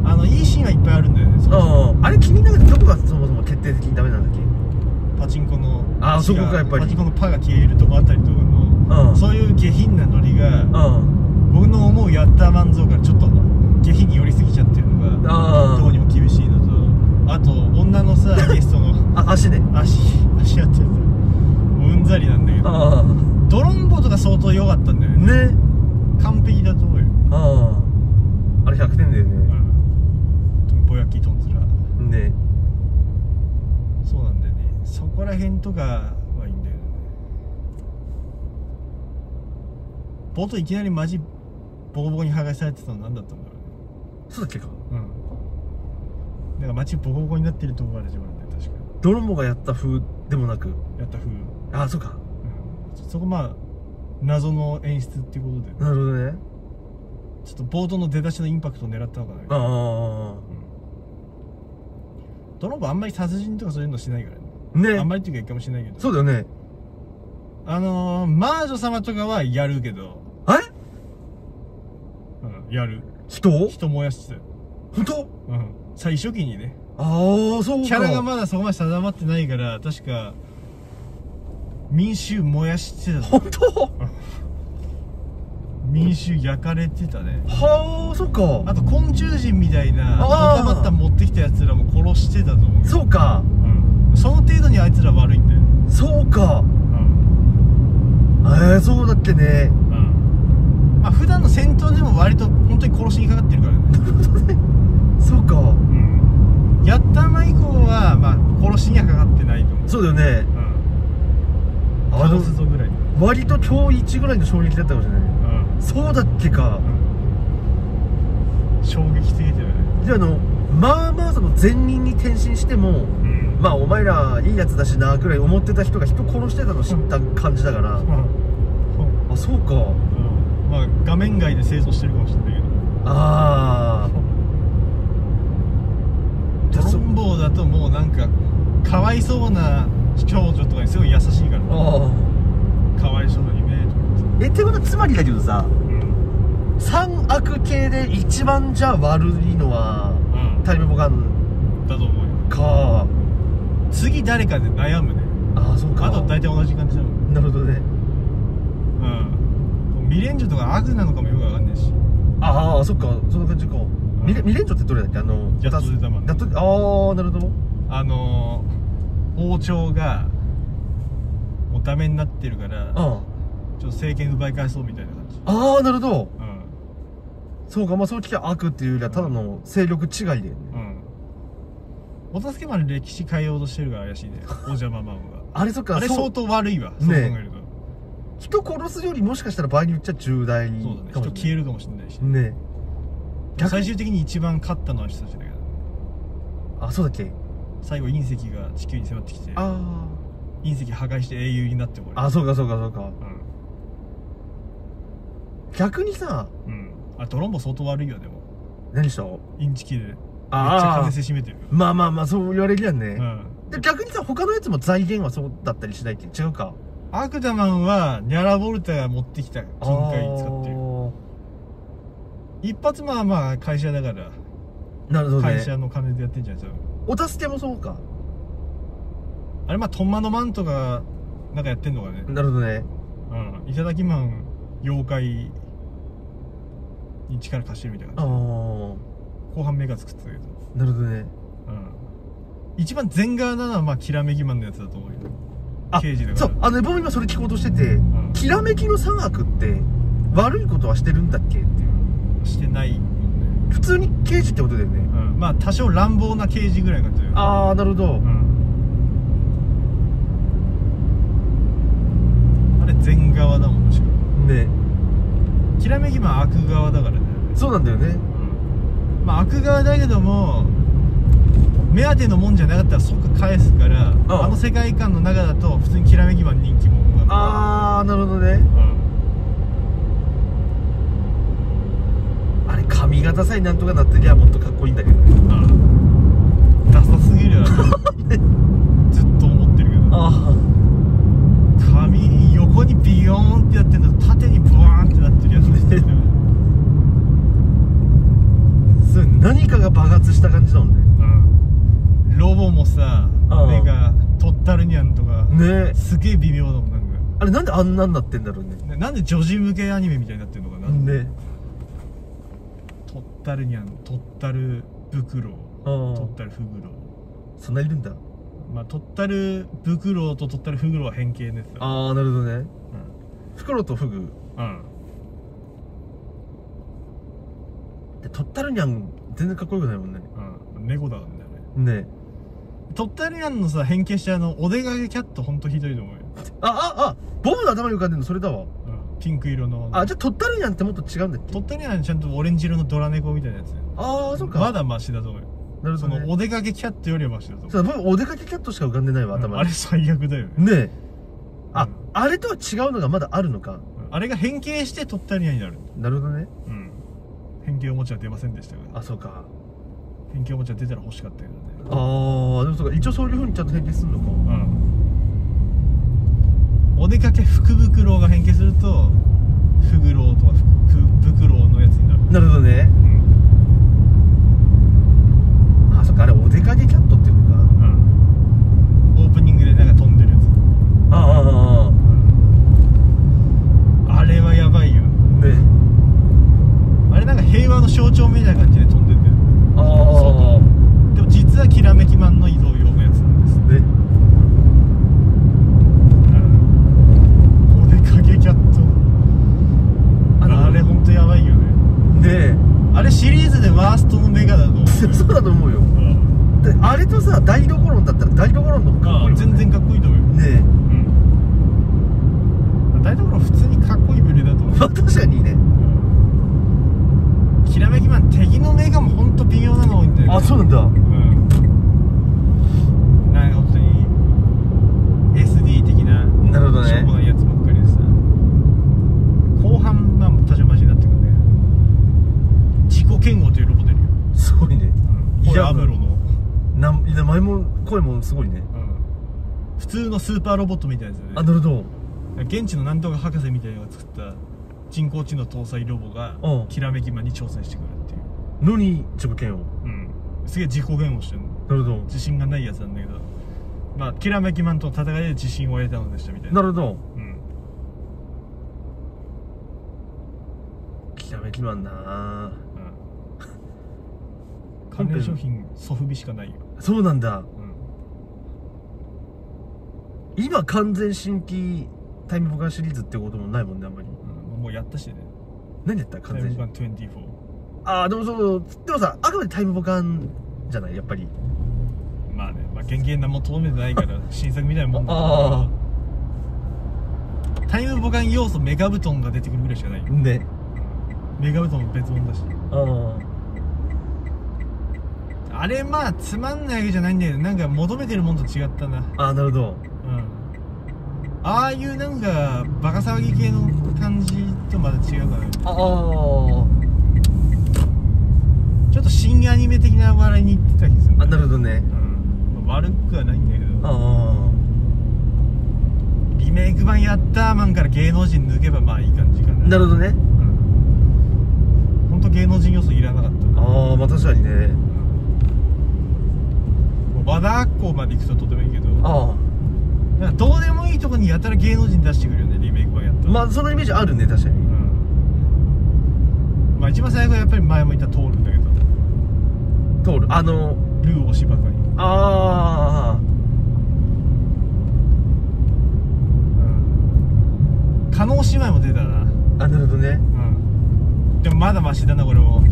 Speaker 1: あのいいシーンはいっぱいあるんだよね
Speaker 2: ああ。あれ君の中でどこがそもそも決定的にダメなんだっけ？
Speaker 1: パチンコの
Speaker 2: あーそこがやっぱり。
Speaker 1: パチンコのパが消えるとこあたりとかの
Speaker 2: うん
Speaker 1: そういう下品なノリが
Speaker 2: うん
Speaker 1: 僕の思うヤッターマン像からちょっと下品に寄りすぎちゃってるのがどうにも厳しいのと。あと女のさ ゲストの。
Speaker 2: あ足ね
Speaker 1: 足足やってるもううんざりなんだけど。
Speaker 2: あ
Speaker 1: ドロンボとか相当良かったんだよ
Speaker 2: あ
Speaker 1: ね。
Speaker 2: ね。
Speaker 1: 完璧だと思うよ。
Speaker 2: あああれ100点だよ
Speaker 1: う
Speaker 2: ね
Speaker 1: んぼやきとんずら
Speaker 2: ね。
Speaker 1: そうなんだよね。そこら辺とかはいいんだよね。冒頭いきなりマジボコボコに剥がされてたの何だったんだろ
Speaker 2: そうだっけか
Speaker 1: うねうんだから街ボコボコになってるとこから始まるんだよ確か
Speaker 2: ドロンボがやった風でもなく。
Speaker 1: やった風、
Speaker 2: ああそうか。
Speaker 1: うん、そこまあ謎の演出っていうことで。
Speaker 2: なるほどね。
Speaker 1: ちょっと冒頭の出だしのインパクトを狙ったのかな。
Speaker 2: ああ
Speaker 1: ドロンボあんまり殺人とかそういうのしないからね。
Speaker 2: ね。
Speaker 1: あんまりっていうか一回もしないけど。
Speaker 2: そうだよね。
Speaker 1: あのー、魔女様とかはやるけど。
Speaker 2: え？
Speaker 1: うんやる。
Speaker 2: 人？
Speaker 1: 人燃やして。たよ
Speaker 2: 本当？
Speaker 1: うん。最初期にね。
Speaker 2: ああそうか。
Speaker 1: キャラがまだそこまで定まってないから確か民衆燃やしてた
Speaker 2: 本当？
Speaker 1: 民衆焼かれてたね。
Speaker 2: はあそっか。
Speaker 1: あと昆虫人みたいな
Speaker 2: あー。
Speaker 1: ドタバタ持ってきたやつらも殺してたと思うよ
Speaker 2: そうか。
Speaker 1: うん。その程度にあいつら悪いんだよ。
Speaker 2: そうか。
Speaker 1: うん。
Speaker 2: ええそうだっけね。
Speaker 1: うん。まあ普段の戦闘でも割と本当に殺しにかかってるからね
Speaker 2: そうか。
Speaker 1: うん。やったま以降はまあ殺しにはかかってないと思う。
Speaker 2: そうだよね。
Speaker 1: うん。
Speaker 2: あの
Speaker 1: 倒すぞぐらい。の
Speaker 2: 割と今日一ぐらいの衝撃だったかもしれない。
Speaker 1: うん。
Speaker 2: そうだっけか。
Speaker 1: 衝撃すぎてるね。
Speaker 2: であのまあまあその善人に転身しても
Speaker 1: うん。
Speaker 2: まあお前らいいやつだしなぐらい思ってた人が人殺してたの知った感じだから。あそうか。
Speaker 1: まあ画面外で清掃してるかもしれないけど。
Speaker 2: あ
Speaker 1: ドロンボーだともうなんかかわいそうな少女とかにすごい優しいから。
Speaker 2: ああ。
Speaker 1: かわいそうにねとか言って
Speaker 2: えってことはつまりだけどさ
Speaker 1: うん。
Speaker 2: 三悪系で一番じゃあ悪いのは
Speaker 1: うん
Speaker 2: タイムボカン
Speaker 1: だと思うよ。
Speaker 2: か。
Speaker 1: 次誰かで悩むね。
Speaker 2: ああそうか。
Speaker 1: あと大体同じ感じだもん。
Speaker 2: なるほどね。
Speaker 1: うん。ミレンジョとか悪なのかもよくわかんないし。
Speaker 2: ああそっか。そんな感じかミレミレンジョってどれだっけ？あの
Speaker 1: やっと出たまん
Speaker 2: やっとああなるほど。
Speaker 1: あのー、王朝がもうダメになってるからちょ
Speaker 2: あ
Speaker 1: っと政権奪い返そうみたいな感じ。
Speaker 2: あああなるほど。
Speaker 1: うん。
Speaker 2: そうかまあそう聞きゃ悪っていうよりはただの勢力違いだよね。
Speaker 1: うん。お助けマン歴史変えようとしてるから怪しいね。王者ママンは
Speaker 2: あれそっか
Speaker 1: あれ相当悪いわそう考
Speaker 2: ね
Speaker 1: えると、
Speaker 2: 人殺すよりもしかしたら場合によっちゃ重大
Speaker 1: そうだね。人消え
Speaker 2: る
Speaker 1: るかもしれないし、
Speaker 2: ね。逆
Speaker 1: 最終的に一番勝ったのは人たちだけど
Speaker 2: あそうだっけ？
Speaker 1: 最後隕石が地球に迫ってきて
Speaker 2: あ
Speaker 1: 隕石破壊して英雄になって終わ
Speaker 2: ああそうかそうかそうか。
Speaker 1: る
Speaker 2: 逆にさ
Speaker 1: うん。うんあドロンボ相当悪いよでも。
Speaker 2: 何した？
Speaker 1: インチキで。めっちゃ金せしめてる。よ
Speaker 2: まあまあまあそう言われりゃね、
Speaker 1: うん。
Speaker 2: で逆にさ他のやつも財源はそうだったりしないって違うか。
Speaker 1: アクダマンはニャラボルタが持ってきた金塊使ってる一発まあまあ会社だから。
Speaker 2: なるほど
Speaker 1: 会社
Speaker 2: ね
Speaker 1: の金でやってんじゃないですか
Speaker 2: お助けもそうか。
Speaker 1: あれまあトンマのマンとかなんかやってんのかね。
Speaker 2: なるほどね。
Speaker 1: うん。いただきマン妖怪に力貸してるみたいな
Speaker 2: ああ
Speaker 1: 感じ後半目が作ってたけど
Speaker 2: なるほどね。
Speaker 1: うん。一番全側なのはまあきらめきマンのやつだと思うよ。
Speaker 2: あ
Speaker 1: 刑事だから。
Speaker 2: そう。あのね僕今それ聞こうとしてて、
Speaker 1: ん。
Speaker 2: きらめきの三悪って悪いことはしてるんだっけっていう
Speaker 1: してない
Speaker 2: 普通に刑事ってことだよね。
Speaker 1: うん。まあ多少乱暴な刑事ぐらいの感じだよ
Speaker 2: ああなるほど、
Speaker 1: うん。あれ全側だもん確か
Speaker 2: ね。
Speaker 1: きらめきマン悪側だからね。
Speaker 2: そうなんだよね。
Speaker 1: まあ悪側だけども目当てのもんじゃなかったら即返すから
Speaker 2: ん。
Speaker 1: あの世界観の中だと普通にきらめきマン人気者なの
Speaker 2: ああなるほどね。
Speaker 1: うん
Speaker 2: あれ髪型さえなんとかなってりゃもっとかっこいいんだけどね。
Speaker 1: うんダサすぎるよ ずっと思ってるけど。
Speaker 2: あ
Speaker 1: 髪横にビヨーンってやってんのと縦にブワーンってなってるやつですよね。
Speaker 2: あ それ何かが爆発した感じだもんね
Speaker 1: うん。ロボもさ
Speaker 2: うん
Speaker 1: 目がトッタルニャンとか
Speaker 2: ね。
Speaker 1: すげえ微妙だもんなんか。
Speaker 2: あれなんであんなんなってんだろうね。
Speaker 1: ねなんで女児向けアニメみたいになってんのかな、
Speaker 2: ね
Speaker 1: トッタルニャントッタルブクロウ
Speaker 2: あ
Speaker 1: トッタルフグロウ。
Speaker 2: そんないるんだ。
Speaker 1: まあトッタルブクロウとトッタルフグロウは変形です。よ
Speaker 2: ああなるほどね。
Speaker 1: うん。
Speaker 2: フクロウとフグ。
Speaker 1: うん。
Speaker 2: でトッタルニャン全然かっこよくないもんね。
Speaker 1: うん。猫だからね
Speaker 2: ね。
Speaker 1: トッタルニャンのさ変形してあのお出かけキャットほんとひどいと思うよ、
Speaker 2: あああボブの頭に浮かんでるのそれだわ。
Speaker 1: うん、ピンク色の。
Speaker 2: あじゃあトッタルニャンってもっと違うんだっけ？
Speaker 1: トッタルニャンはちゃんとオレンジ色のドラ猫みたいなやつ。
Speaker 2: ああそっか。
Speaker 1: まだマシだと思う。よそ
Speaker 2: なるほどね。
Speaker 1: のお出かけキャットよりはマシだと思う。
Speaker 2: そう僕お出かけキャットしか浮かんでないわ頭に。
Speaker 1: うんあれ最悪だよね。
Speaker 2: ねえ。あ、
Speaker 1: うん。
Speaker 2: あれとは違うのがまだあるのか。
Speaker 1: うん。あれが変形してトッタルニャンになる。
Speaker 2: なるほどね。
Speaker 1: うん。変形おもちゃは出ませんでしたが
Speaker 2: あそうか。
Speaker 1: 変形おもちゃ出たら欲しかったけどね。
Speaker 2: ああでもそうか。一応そういうふうにちゃんと変形するのか。
Speaker 1: うんお出かけ福袋が変形するとフグロウとか福袋のやつになる。
Speaker 2: なるほどね。あそっかあれお出かけキャットっていうのか。
Speaker 1: うん。オープニングでなんか飛んでるやつ。
Speaker 2: あああ
Speaker 1: あれはやばいよ。
Speaker 2: あね。
Speaker 1: あれなんか平和の象徴みたいな感じで飛んでんだよ。
Speaker 2: ああ。
Speaker 1: でも実はきらめきマンの移動用のやつなんです
Speaker 2: ね
Speaker 1: お出かけキャット
Speaker 2: あの
Speaker 1: あれ本当やばいよね
Speaker 2: ね
Speaker 1: あれシリーズでワーストのメガだと思う
Speaker 2: え そうだと思うよ。
Speaker 1: うん
Speaker 2: であれとさ大ロゴロンだったら大ロゴロンの方がかっこいいね。
Speaker 1: 全然かっこいいと思うよ。
Speaker 2: ね
Speaker 1: うん。普通にかっこいいブレだと思う。
Speaker 2: 確かにね
Speaker 1: きらめきマン敵のメガも本当微妙なの多いんだよね
Speaker 2: あそうなんだ
Speaker 1: うんなんか本当に SD 的な
Speaker 2: なるほどね
Speaker 1: しょうもないやつばっかりでさ後半まあ多少マシになってくるね自己嫌悪というロボ出るよ、
Speaker 2: すごいね
Speaker 1: これ
Speaker 2: いや
Speaker 1: アムロの、
Speaker 2: な名前も声もすごいね
Speaker 1: うん普通のスーパーロボットみたいなやつで、
Speaker 2: あなるほど。
Speaker 1: 現地のなんとか博士みたいなのが作った人工知能搭載ロボが
Speaker 2: うん。
Speaker 1: きらめきマンに挑戦してくるっていう、
Speaker 2: のに自己嫌悪
Speaker 1: うん、すげえ自己嫌悪してるの。
Speaker 2: なるほど。
Speaker 1: 自信がないやつなんだけど。まあきらめきマンとの戦いで自信を得たのでしたみたいな。
Speaker 2: なるほど。
Speaker 1: うん。
Speaker 2: きらめきマンな
Speaker 1: うん。関連商品ソフビしかないよ、
Speaker 2: そうなんだ。
Speaker 1: うん
Speaker 2: 今完全新規タイムボカンシリーズってこともないもんねあんまり。
Speaker 1: うん、もうやったしね。
Speaker 2: 何やった？完全
Speaker 1: タイム
Speaker 2: 新
Speaker 1: ガン24
Speaker 2: ああでもそうでもさあくまでタイムボカンじゃない？やっぱり。
Speaker 1: まあね、まあ、原型何もとどめてないから 新作みたいなもんだ。
Speaker 2: あ
Speaker 1: タイムボカン要素メガブトンが出てくるぐらいしかないよ。
Speaker 2: ね。
Speaker 1: メガブトンも別物だし。
Speaker 2: あ
Speaker 1: あれまあつまんないわけじゃないんだけどなんか求めてるもんと違ったな。
Speaker 2: ああなるほど。
Speaker 1: うんああいうなんかバカ騒ぎ系の感じとまた違うからね
Speaker 2: ああ。
Speaker 1: ちょっと新アニメ的な笑いにいってた気がする。
Speaker 2: あなるほどね。
Speaker 1: うん、まあ悪くはないんだけど。
Speaker 2: あ
Speaker 1: リメイク版やったーマンから芸能人抜けばまあいい感じかな。
Speaker 2: あなるほどね。
Speaker 1: うん。本当芸能人要素いらなかった。な
Speaker 2: ああまあ確かにね。
Speaker 1: 和田アッコまで行くととてもいいけど。
Speaker 2: あ
Speaker 1: なんかどうでもいいとこにやたら芸能人出してくるよねリメイク版やった
Speaker 2: まあそのイメージあるね確かに。
Speaker 1: うん。まあ一番最後はやっぱり前も言ったトールだけど。
Speaker 2: 通るあの
Speaker 1: ルー推しばかり。
Speaker 2: あ
Speaker 1: うん。加納姉妹も出たな。
Speaker 2: ああなるほどね。
Speaker 1: うん。でもまだマシだなこれも。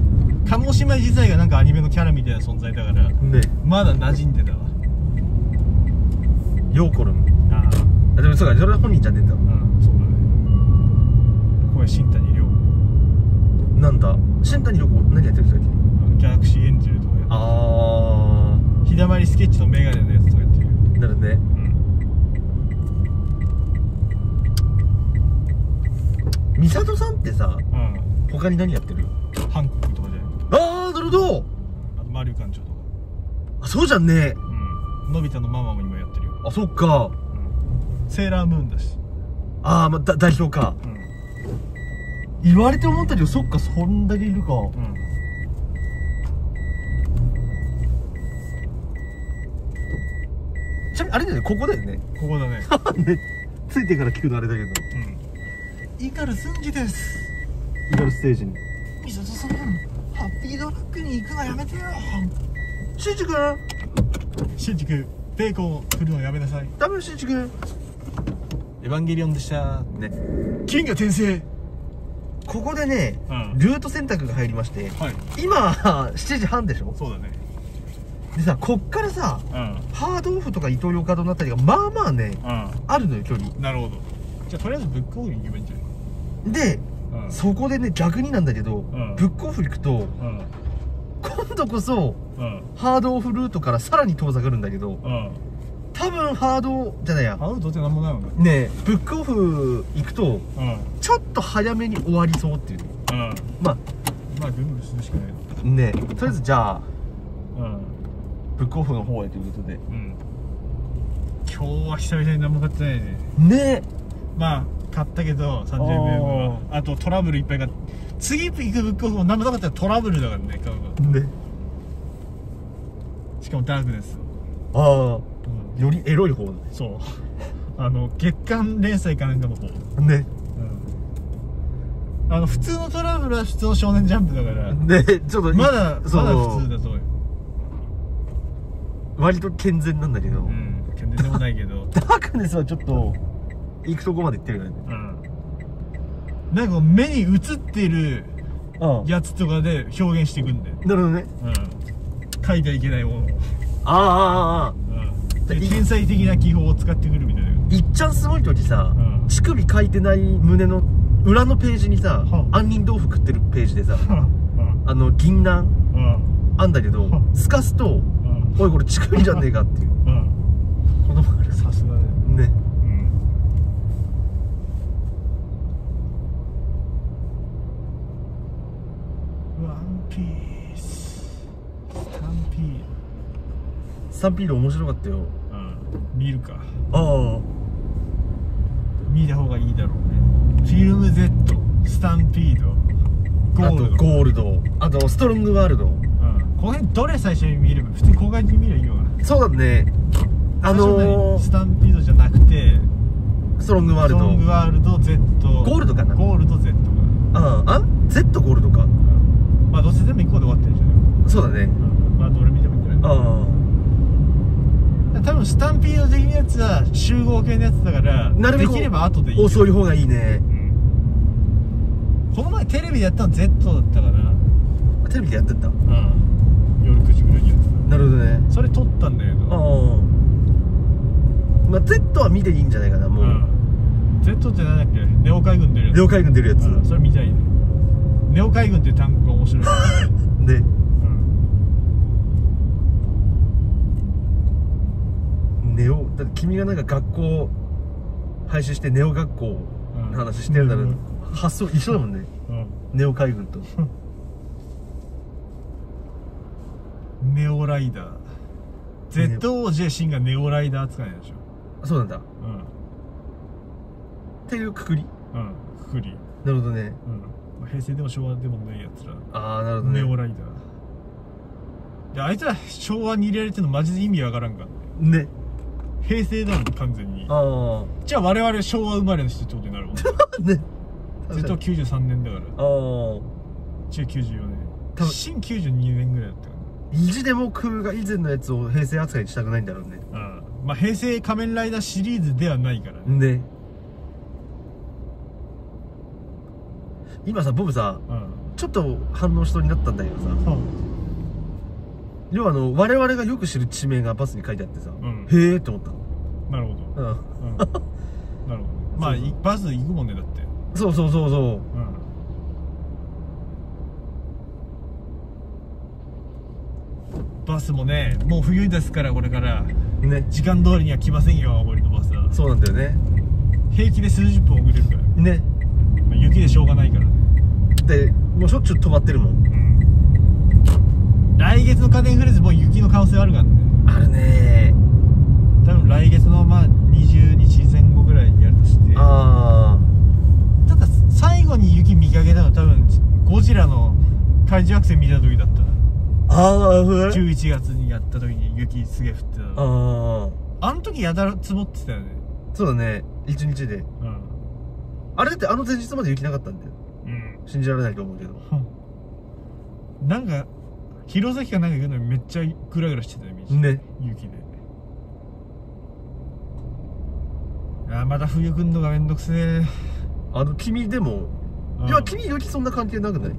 Speaker 1: 加納姉妹自体がなんかアニメのキャラみたいな存在だから。
Speaker 2: ね。
Speaker 1: まだ馴染んでたわ。
Speaker 2: ヨーコルン
Speaker 1: あ
Speaker 2: でもそうかそれは本人じゃねえんだ
Speaker 1: うんそうだね。これ新谷涼
Speaker 2: なんだ。新谷涼子何やってる人だっけ
Speaker 1: ギャラクシーエンジェルとかや
Speaker 2: ああ
Speaker 1: 日だまりスケッチとメガネのやつとかやってる。
Speaker 2: なるね。うん。美里さんってさ、う
Speaker 1: ん、
Speaker 2: 他に何やってる？
Speaker 1: ハンコックとかじゃない。
Speaker 2: ああなるほど。
Speaker 1: あとマリオ館長とか。
Speaker 2: あそうじゃんね。
Speaker 1: うん。のび太のママも今やってるよ。
Speaker 2: あそっか。
Speaker 1: セーラームーンだし。
Speaker 2: ああまあだ代表か。
Speaker 1: うん。
Speaker 2: 言われて思ったけどそっかそんだけいるか。
Speaker 1: うん。
Speaker 2: ちなみにあれだよねここだよね。
Speaker 1: ここだね。
Speaker 2: ね。ついてから聞くのあれだけど。
Speaker 1: うん。イカルスンジです。
Speaker 2: イガルステージに。
Speaker 1: みさとさんハッピードラッグに行くのやめてよ。
Speaker 2: しんちくん
Speaker 1: シンジ君ベーコンを振るのやめなさい。
Speaker 2: ダメよしんちくん
Speaker 1: エヴァンゲリオンでした
Speaker 2: ね。
Speaker 1: 金河転生。
Speaker 2: ここでね
Speaker 1: うん。
Speaker 2: ルート選択が入りまして
Speaker 1: はい。
Speaker 2: 今7時半でしょ？
Speaker 1: そうだね。
Speaker 2: でさこっからさ
Speaker 1: うん。
Speaker 2: ハードオフとかイトーヨーカドーのあたりがまあまあねあるのよ距離。
Speaker 1: うんなるほど。じゃあとりあえずブックオフに行けばいいんじゃ
Speaker 2: で
Speaker 1: ない
Speaker 2: そこでね逆になんだけど、
Speaker 1: ん。
Speaker 2: ブックオフ行くと
Speaker 1: うん。
Speaker 2: 今度こそ
Speaker 1: うん。
Speaker 2: ハードオフルートからさらに遠ざかるんだけど
Speaker 1: うん
Speaker 2: 多分ハードじゃないや。
Speaker 1: ハウドってなんもないもんね。
Speaker 2: ねえブックオフ行くと
Speaker 1: うん。
Speaker 2: ちょっと早めに終わりそうっていう。
Speaker 1: うん。
Speaker 2: まあ。
Speaker 1: まあぐるぐるするしかないの
Speaker 2: ねえとりあえずじゃあ
Speaker 1: うん。
Speaker 2: ブックオフの方へということで。
Speaker 1: うん。今日は久々に何も買ってないね。
Speaker 2: ね
Speaker 1: まあ買ったけど30円分は。あとトラブルいっぱい買って次行くブックオフも何もなかったらトラブルだからね買うの。
Speaker 2: えね。
Speaker 1: しかもダークネス
Speaker 2: ああ
Speaker 1: うん。
Speaker 2: よりエロい方だ
Speaker 1: そう。あの月刊連載かなんかの方。
Speaker 2: ね。
Speaker 1: あの普通のトラブルは普通の少年ジャンプだから。
Speaker 2: ね。ちょっとい
Speaker 1: まだ
Speaker 2: そ
Speaker 1: まだ
Speaker 2: の
Speaker 1: 普通だと思うよ
Speaker 2: 割と健全なんだけど、
Speaker 1: うん。全然でもないけど。
Speaker 2: ダークネスはちょっと行くとこまで行ってるからね。
Speaker 1: うん。なんか目に映ってる
Speaker 2: あ
Speaker 1: やつとかで表現していくんだよ。
Speaker 2: なるほどね。
Speaker 1: うん。書いてはいけないものを。
Speaker 2: ああああああ
Speaker 1: 天才的な技法を使ってくるみたいな。い
Speaker 2: っちゃんすごい時さ、
Speaker 1: うん。
Speaker 2: 乳首書いてない胸の裏のページにさ、
Speaker 1: はあ
Speaker 2: 杏仁豆腐食ってるページでさ
Speaker 1: うん。
Speaker 2: あの銀杏
Speaker 1: うん。
Speaker 2: あんだけど
Speaker 1: はあ
Speaker 2: すかすと
Speaker 1: うん。
Speaker 2: おいこれ乳首じゃねえかっていう
Speaker 1: うん
Speaker 2: この丸
Speaker 1: さすがだよ
Speaker 2: ね
Speaker 1: うんワンピーススタンピー
Speaker 2: スタンピード面白かったよ。
Speaker 1: ドうん。見るか。
Speaker 2: あ
Speaker 1: 見た方がいいだろうね。フィルム Z スタンピード。
Speaker 2: ああ
Speaker 1: ゴールド。
Speaker 2: とゴールド。あとストロングワールド。
Speaker 1: うん、この辺どれ最初に見れば普通に公開で見ればいいのかな。
Speaker 2: そうだね。あの
Speaker 1: スタンピードじゃなくて
Speaker 2: ー、ストロングワール
Speaker 1: ストロング
Speaker 2: ド
Speaker 1: ワールド Z
Speaker 2: ゴールドかな？
Speaker 1: ゴールド Z か。
Speaker 2: あああ Z ゴールドか？
Speaker 1: うん。まあどうせ全部1個で終わってるじゃん、
Speaker 2: そうだね。
Speaker 1: うん、まあどれ見てもいいんじゃない？
Speaker 2: あ
Speaker 1: 多分スタンピード的なやつは集合系のやつだから
Speaker 2: なるべく
Speaker 1: できれば後でいいよ。
Speaker 2: 遅い方がいいね。
Speaker 1: うん。この前テレビでやったの Z だったかな
Speaker 2: テレビでやってた？
Speaker 1: うん。夜9時ぐらいにやって
Speaker 2: なるほどね。
Speaker 1: たそれ撮ったんだけ
Speaker 2: あ
Speaker 1: ど。
Speaker 2: あまあ Z は見ていいんじゃないかなもう、
Speaker 1: うん。Z ってなんだっけ？ネオ海軍出るやつ。
Speaker 2: 了解軍出るやつ、
Speaker 1: うん。それ見たいね。ネオ海軍っていう単語が面白い、
Speaker 2: で
Speaker 1: うん
Speaker 2: ネオだって君がなんか学校廃止してネオ学校の話してるなら、
Speaker 1: うん。
Speaker 2: 発想一緒だもんね。
Speaker 1: うん。
Speaker 2: ネオ海軍と。
Speaker 1: ネオライダー。
Speaker 2: ネ
Speaker 1: ZOJ シンがネオライダー扱いなんでしょ。
Speaker 2: そうなんだ。っ
Speaker 1: うん。
Speaker 2: ていうくくり。
Speaker 1: うん。くくり。
Speaker 2: なるほどね。
Speaker 1: うん。まあ平成でも昭和でもないやつら。
Speaker 2: ああなるほどね。
Speaker 1: ネオライダー。いやあいつら昭和に入れられてるのマジで意味わからんから
Speaker 2: ね
Speaker 1: 平成だもん完全に。
Speaker 2: あ
Speaker 1: じゃあ我々昭和生まれの人ってことになるもん
Speaker 2: あね。
Speaker 1: Z93 年だから。
Speaker 2: ああ。
Speaker 1: 中94年。
Speaker 2: 多分。
Speaker 1: 新92年ぐらいだったか
Speaker 2: 意地でも空が以前のやつを平成扱いにしたくないんだろうね。
Speaker 1: なうんまあ平成仮面ライダーシリーズではないからね。
Speaker 2: ね。今さボブさ
Speaker 1: うん。
Speaker 2: ちょっと反応しそうになったんだけどさ要はあの我々がよく知る地名がバスに書いてあってさ、
Speaker 1: ん。
Speaker 2: へえって思った
Speaker 1: なるほど。
Speaker 2: の、
Speaker 1: うん。なるほど。まあ
Speaker 2: そうそう。
Speaker 1: いバス行くもんねだって。
Speaker 2: うん、そうそうそうそ
Speaker 1: う。ん。バスもねもう冬ですからこれから。
Speaker 2: うね。
Speaker 1: 時間通りには来ませんよ青森のバスは。
Speaker 2: そうなんだよね。
Speaker 1: 平気で数十分遅れるから、
Speaker 2: ね。
Speaker 1: まあ雪でしょうがないから。ね
Speaker 2: でもうしょっちゅう止まってるもん
Speaker 1: 来月の家電フレーズもう雪の可能性あるからね。
Speaker 2: あるね。
Speaker 1: 多分来月のまあ20日前後ぐらいにやるとして。
Speaker 2: あ
Speaker 1: ただ最後に雪見かけたの多分ゴジラの怪獣惑星見た時だった。な
Speaker 2: あああ
Speaker 1: 11月にやった時に雪すげえ降ってたの。
Speaker 2: あ
Speaker 1: あの時やたら積もってたよね。
Speaker 2: そうだね。一日で。
Speaker 1: うん。
Speaker 2: あれだってあの前日まで雪なかったんだよ。
Speaker 1: うん。
Speaker 2: 信じられないと思うけど。
Speaker 1: なんか弘前かなんか行くのにめっちゃグラグラしてたよ道
Speaker 2: ね。
Speaker 1: 雪で。あーまた冬来んのがめんどくせえ。
Speaker 2: あの君でも
Speaker 1: うん。
Speaker 2: いや君雪そんな関係なくない？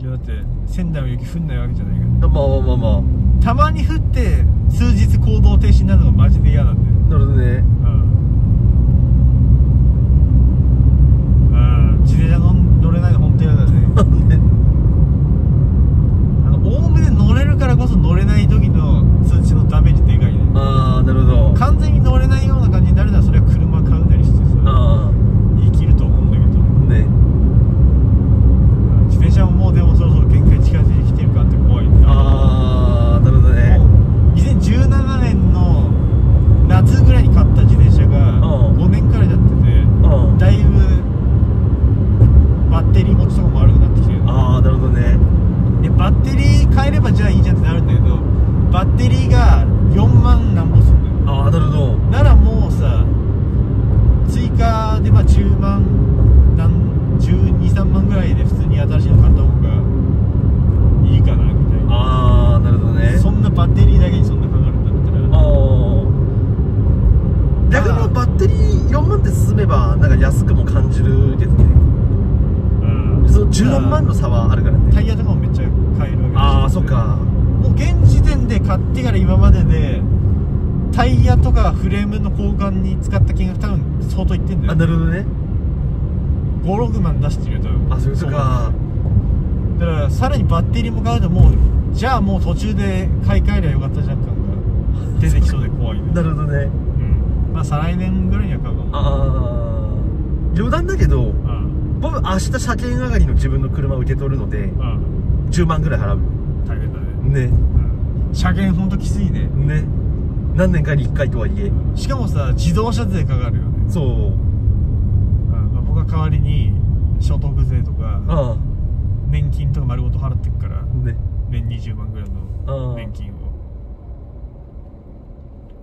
Speaker 1: いやだって仙台は雪降んないわけじゃないか
Speaker 2: まあまあまあまあ。
Speaker 1: らたまに降って数日行動停止になるのがマジで嫌なんだよ。
Speaker 2: なるほどね。
Speaker 1: うん。うん。自転車乗乗れないの本当嫌だね
Speaker 2: ね
Speaker 1: あのおおむね乗れるからこそ乗れない時の通知のダメージでかいね
Speaker 2: ああなるほど。
Speaker 1: 完全に乗れないような感じになるならそれは車買うなりしてさ
Speaker 2: あ
Speaker 1: 生きると思うんだけど
Speaker 2: あね
Speaker 1: 自転車ももうでもそろそろ限界近づいてきてるかって怖いんだ
Speaker 2: ああなるほどね
Speaker 1: もう2017年の夏ぐらいに買った自転車が
Speaker 2: うん
Speaker 1: 5年くらい経ってて
Speaker 2: うん
Speaker 1: だいぶバッテリー持ちとかも悪くなってきてる
Speaker 2: ああなるほどね
Speaker 1: でバッテリー変えればじゃあいいじゃんってなるんだけどバッテリーが4万なんぼすんだよ。
Speaker 2: ああなるほど。
Speaker 1: ならもうさ追加でまあ10万何123万ぐらいで普通に新しいの買った方がいいかなみたいな。
Speaker 2: ああなるほどね。
Speaker 1: そんなバッテリーだけにそんなかかるんだったら。
Speaker 2: ああ逆にバッテリー4万で進めばなんか安くも感じるけどね。
Speaker 1: うん
Speaker 2: その10何万の差はあるからね。
Speaker 1: タイヤとかもめっちゃ買えるわけだし
Speaker 2: ああそっか。
Speaker 1: もう現時点で買ってから今まででタイヤとかフレームの交換に使った金額多分相当いってんだよ。
Speaker 2: あなるほどね。
Speaker 1: 56万出してるよ多分。
Speaker 2: あそういうことか。
Speaker 1: だからさらにバッテリーも買うともうじゃあもう途中で買い替えりゃよかったじゃん感が。出てきそうで怖いね
Speaker 2: なるほどね。
Speaker 1: うん。まあ再来年ぐらいには買うかも。
Speaker 2: ああ余談だけど
Speaker 1: うん。
Speaker 2: 僕明日車検上がりの自分の車を受け取るので
Speaker 1: うん
Speaker 2: 10万ぐらい払う
Speaker 1: 大変だね。
Speaker 2: ね。
Speaker 1: うん。車検ほんときついね。
Speaker 2: ね。何年かに1回とはいえ。
Speaker 1: しかもさ自動車税かかるよね、
Speaker 2: そう。
Speaker 1: うん。まあ、僕は代わりに所得税とか
Speaker 2: あ
Speaker 1: 年金とか丸ごと払ってくから
Speaker 2: あね。
Speaker 1: 年20万ぐらいの
Speaker 2: ああ
Speaker 1: 年金を。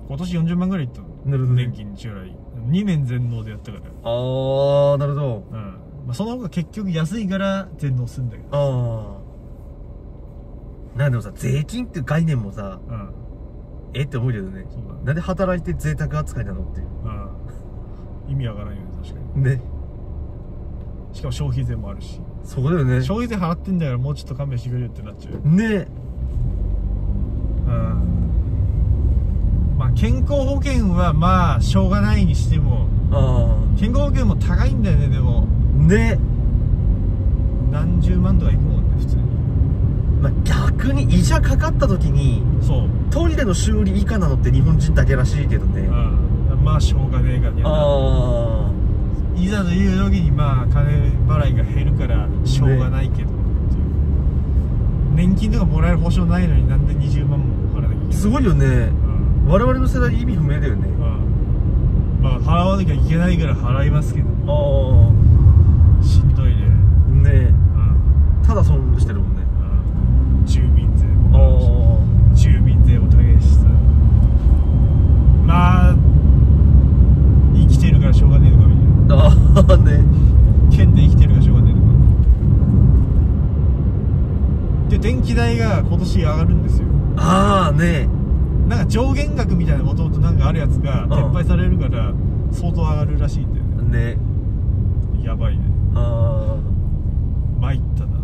Speaker 1: 今年40万ぐらいいったの
Speaker 2: なるほどね。
Speaker 1: 年金支払い。2年全納でやったから。
Speaker 2: ああなるほど。
Speaker 1: うん。まあ、その方が結局安いから全納するんだけど
Speaker 2: ああなんかでもさ税金っていう概念もさ
Speaker 1: うん。
Speaker 2: えって思うけどね。
Speaker 1: そうだね。
Speaker 2: なんで働いて贅沢扱いなのっていう。
Speaker 1: うん。意味わからんよね確かに。
Speaker 2: ね。
Speaker 1: しかも消費税もあるし。
Speaker 2: そこだよね。
Speaker 1: 消費税払ってんだからもうちょっと勘弁してくれよってなっちゃうよ。
Speaker 2: ね。
Speaker 1: うん。まあ健康保険はまあしょうがないにしても
Speaker 2: あ
Speaker 1: 健康保険も高いんだよねでも。
Speaker 2: あね。
Speaker 1: 何十万とかいくもんね
Speaker 2: まあ、逆に医者かかった時に
Speaker 1: そう。
Speaker 2: トイレの修理以下なのって日本人だけらしいけどね。
Speaker 1: うん。まあしょうがねえがね。
Speaker 2: あ
Speaker 1: いざという時にまあ金払いが減るからしょうがないけどっていう、年金とかもらえる保証ないのになんで20万も払わなきゃいけない
Speaker 2: あすごいよね。
Speaker 1: うん、
Speaker 2: 我々の世代意味不明だよね。
Speaker 1: うん、まあ払わなきゃいけないから払いますけど。
Speaker 2: あ
Speaker 1: しんどいね。
Speaker 2: あね
Speaker 1: うん。
Speaker 2: ただ損してるもんね。
Speaker 1: うん住民税住民税も高いしさ。まあ生きてるからしょうがねえのかみたいな。
Speaker 2: あああね。
Speaker 1: 県で生きてるからしょうがねえのか。で電気代が今年上がるんですよ。
Speaker 2: ああね。
Speaker 1: なんか上限額みたいなもともとなんかあるやつが
Speaker 2: ん。
Speaker 1: 撤廃されるから相当上がるらしいんだよね。
Speaker 2: ね。
Speaker 1: やばいね。
Speaker 2: あ
Speaker 1: 参ったな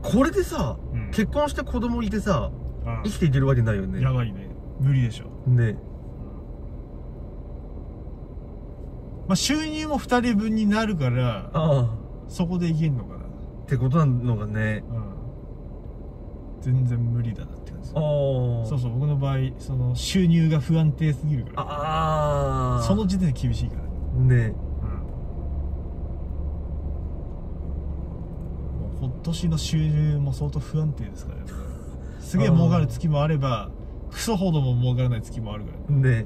Speaker 2: あこれでさ、
Speaker 1: うん。
Speaker 2: 結婚して子供いてさ
Speaker 1: あ
Speaker 2: 生きていけるわけないよね。
Speaker 1: やばいね。無理でしょ。
Speaker 2: ね。
Speaker 1: まあ収入も2人分になるから
Speaker 2: ああ。
Speaker 1: そこでいけんのかな。
Speaker 2: ってことなのがね。
Speaker 1: うん。全然無理だなって感じ。
Speaker 2: ああ。
Speaker 1: そうそう僕の場合その収入が不安定すぎるから。
Speaker 2: ああ。
Speaker 1: その時点で厳しいから。ね
Speaker 2: ね
Speaker 1: 年の収入も相当不安定ですからね。すげえ儲かる月もあればクソほども儲からない月もあるからね。
Speaker 2: ね。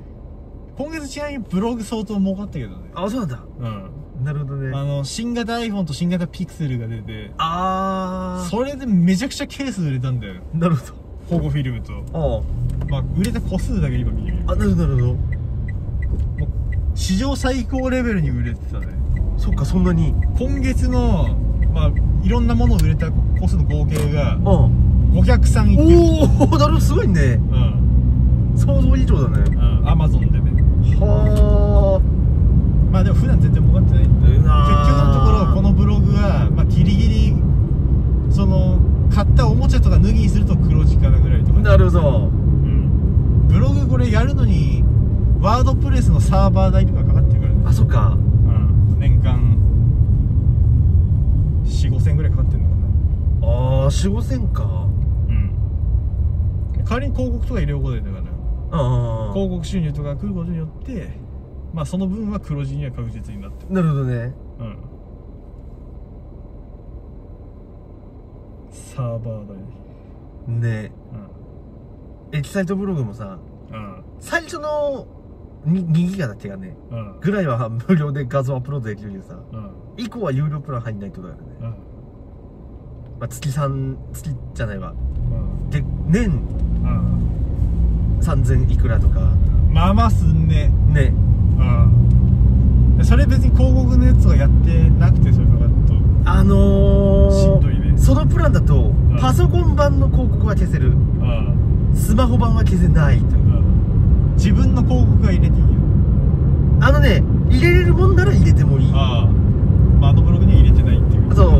Speaker 1: 今月ちなみにブログ相当儲かったけどね。
Speaker 2: あそうなんだ。
Speaker 1: うん。
Speaker 2: なるほどね。
Speaker 1: あの新型 iPhone と新型 Pixel が出て
Speaker 2: あ
Speaker 1: それでめちゃくちゃケース売れたんだよ。
Speaker 2: あなるほ
Speaker 1: 保護フィルムと。
Speaker 2: ど
Speaker 1: まあ売れた個数だけ今見てみる
Speaker 2: ああなるほど。なるほど
Speaker 1: 史上最高レベルに売れてたね。
Speaker 2: そっかそんなに。
Speaker 1: 今月のまあいろんなものを売れた個数の合計が
Speaker 2: ああ
Speaker 1: 503いってる
Speaker 2: おおなるほどすごいね。
Speaker 1: うん。
Speaker 2: 想像以上だね。
Speaker 1: うん。アマゾンでね。
Speaker 2: は
Speaker 1: まあでも普段全然儲かってないんで結局のところこのブログは、まあ、ギリギリその買ったおもちゃとか脱ぎにすると黒字かなぐらいとか
Speaker 2: あなるほど。
Speaker 1: うん。ブログこれやるのにワードプレスのサーバー代とかかかってるからね。
Speaker 2: あそっか。
Speaker 1: うん。年間4 5千ぐらいかかってんのかな。
Speaker 2: ああ4 5千か。
Speaker 1: うん。代わりに広告とか入れることでだから。広告収入とかが来ることによってまあその分は黒字には確実になってる。
Speaker 2: なるほどね。
Speaker 1: うん。サーバー代
Speaker 2: ね。エキサイトブログもさ
Speaker 1: うん。
Speaker 2: 最初の 2, 2ギガだっけがね。
Speaker 1: うん。
Speaker 2: ぐらいは無料で画像アップロードできるけどさ。
Speaker 1: うん。
Speaker 2: 以降は有料プラン入んないとだからね、
Speaker 1: うん。
Speaker 2: まあ、月3月じゃないわ。
Speaker 1: うん。
Speaker 2: で年。
Speaker 1: うん。
Speaker 2: 3000いくらとか。
Speaker 1: まあまあすんね。
Speaker 2: ね。
Speaker 1: うん。それ別に広告のやつはやってなくてそれかかると。
Speaker 2: あのー、
Speaker 1: しんどいね。
Speaker 2: そのプランだと、
Speaker 1: ん。
Speaker 2: パソコン版の広告は消せる。
Speaker 1: うん。
Speaker 2: スマホ版は消せないと。
Speaker 1: うん自分の広告は入れていいよ。
Speaker 2: あのね入れれるもんなら入れてもいい。あ
Speaker 1: あ。あまああのブログには入れてないっていう。
Speaker 2: と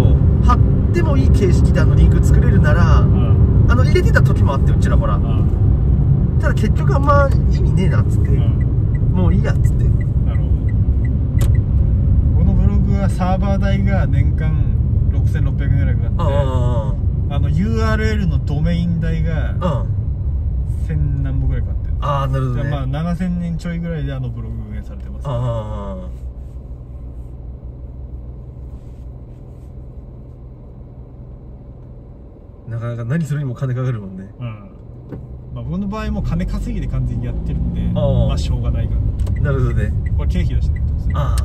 Speaker 2: 貼ってもいい形式であのリンク作れるなら
Speaker 1: うん
Speaker 2: あの入れてた時もあってうちらほら。
Speaker 1: うん
Speaker 2: ただ結局あんま意味ねえなっつって、
Speaker 1: うん。
Speaker 2: もういいやっつって。
Speaker 1: なるほど。このブログはサーバー代が年間6600円ぐらいかかって
Speaker 2: あ
Speaker 1: あの URL のドメイン代が
Speaker 2: あうああなるほどね。
Speaker 1: まあ7000年ちょいぐらいであのブログ運営されてます。
Speaker 2: ああなかなか何するにも金かかるもんね。
Speaker 1: うん。まあ僕の場合も金稼ぎで完全にやってるんで
Speaker 2: ああ
Speaker 1: まあしょうがないか
Speaker 2: な。るほどね。
Speaker 1: なこれ経費出してるってことですね。
Speaker 2: あ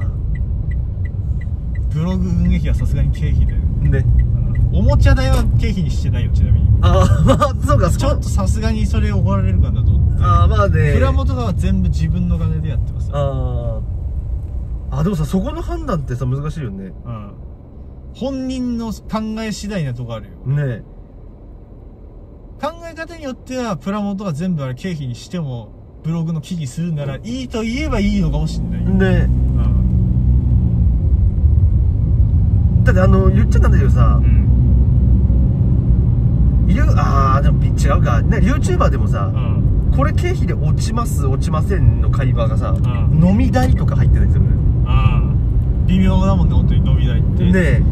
Speaker 1: ブログ運営費はさすがに経費で、
Speaker 2: あね
Speaker 1: うんおもちゃ代は経費にしてないよちなみに。
Speaker 2: ああまあそうか
Speaker 1: ちょっとさすがにそれ怒られるかなと思って。
Speaker 2: ああまあね。
Speaker 1: 蔵元がは全部自分の金でやってます
Speaker 2: あああでもさそこの判断ってさ難しいよね。
Speaker 1: うん。本人の考え次第なとこあるよ。
Speaker 2: ね。
Speaker 1: 考え方によってはプラモトが全部あれ経費にしてもブログの記事するならいいと言えばいいのかもしれない、うん、
Speaker 2: ねだってあの言っちゃったんだけどさ
Speaker 1: うん。
Speaker 2: ゆああでも違うか。ね YouTuber でもさ
Speaker 1: うん。
Speaker 2: これ経費で落ちます落ちませんの会話がさ
Speaker 1: ん。
Speaker 2: 飲み代とか入ってたりするのよ。
Speaker 1: ああ微妙だもんね本当に飲み代って。
Speaker 2: ね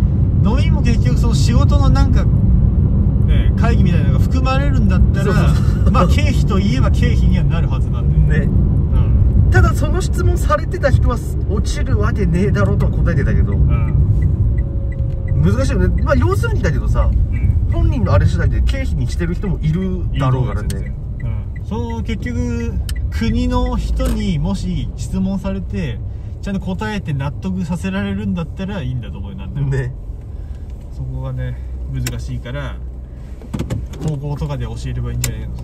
Speaker 1: 飲みも結局その仕事のなんか、ね、会議みたいなのが含まれるんだった
Speaker 2: そう
Speaker 1: ら
Speaker 2: そうそう。
Speaker 1: まあ経費といえば経費にはなるはずなんだよ
Speaker 2: えね。
Speaker 1: うん。
Speaker 2: ただその質問されてた人は落ちるわけねえだろうとは答えてたけど
Speaker 1: うん。
Speaker 2: 難しいよね。まあ要するにだけどさ
Speaker 1: うん
Speaker 2: 本人のあれ次第で経費にしてる人もいるだろうからね。
Speaker 1: うん、その結局国の人にもし質問されてちゃんと答えて納得させられるんだったらいいんだと思うよなんでも
Speaker 2: ね。
Speaker 1: そこがね難しいから高校とかで教えればいいんじゃないの？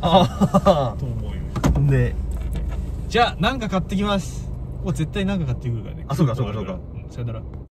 Speaker 2: あ
Speaker 1: と思うよ。
Speaker 2: あね。
Speaker 1: じゃあ何か買ってきます。ここ絶対何か買ってくるからね。
Speaker 2: あそうかそうかそうか。
Speaker 1: んさよなら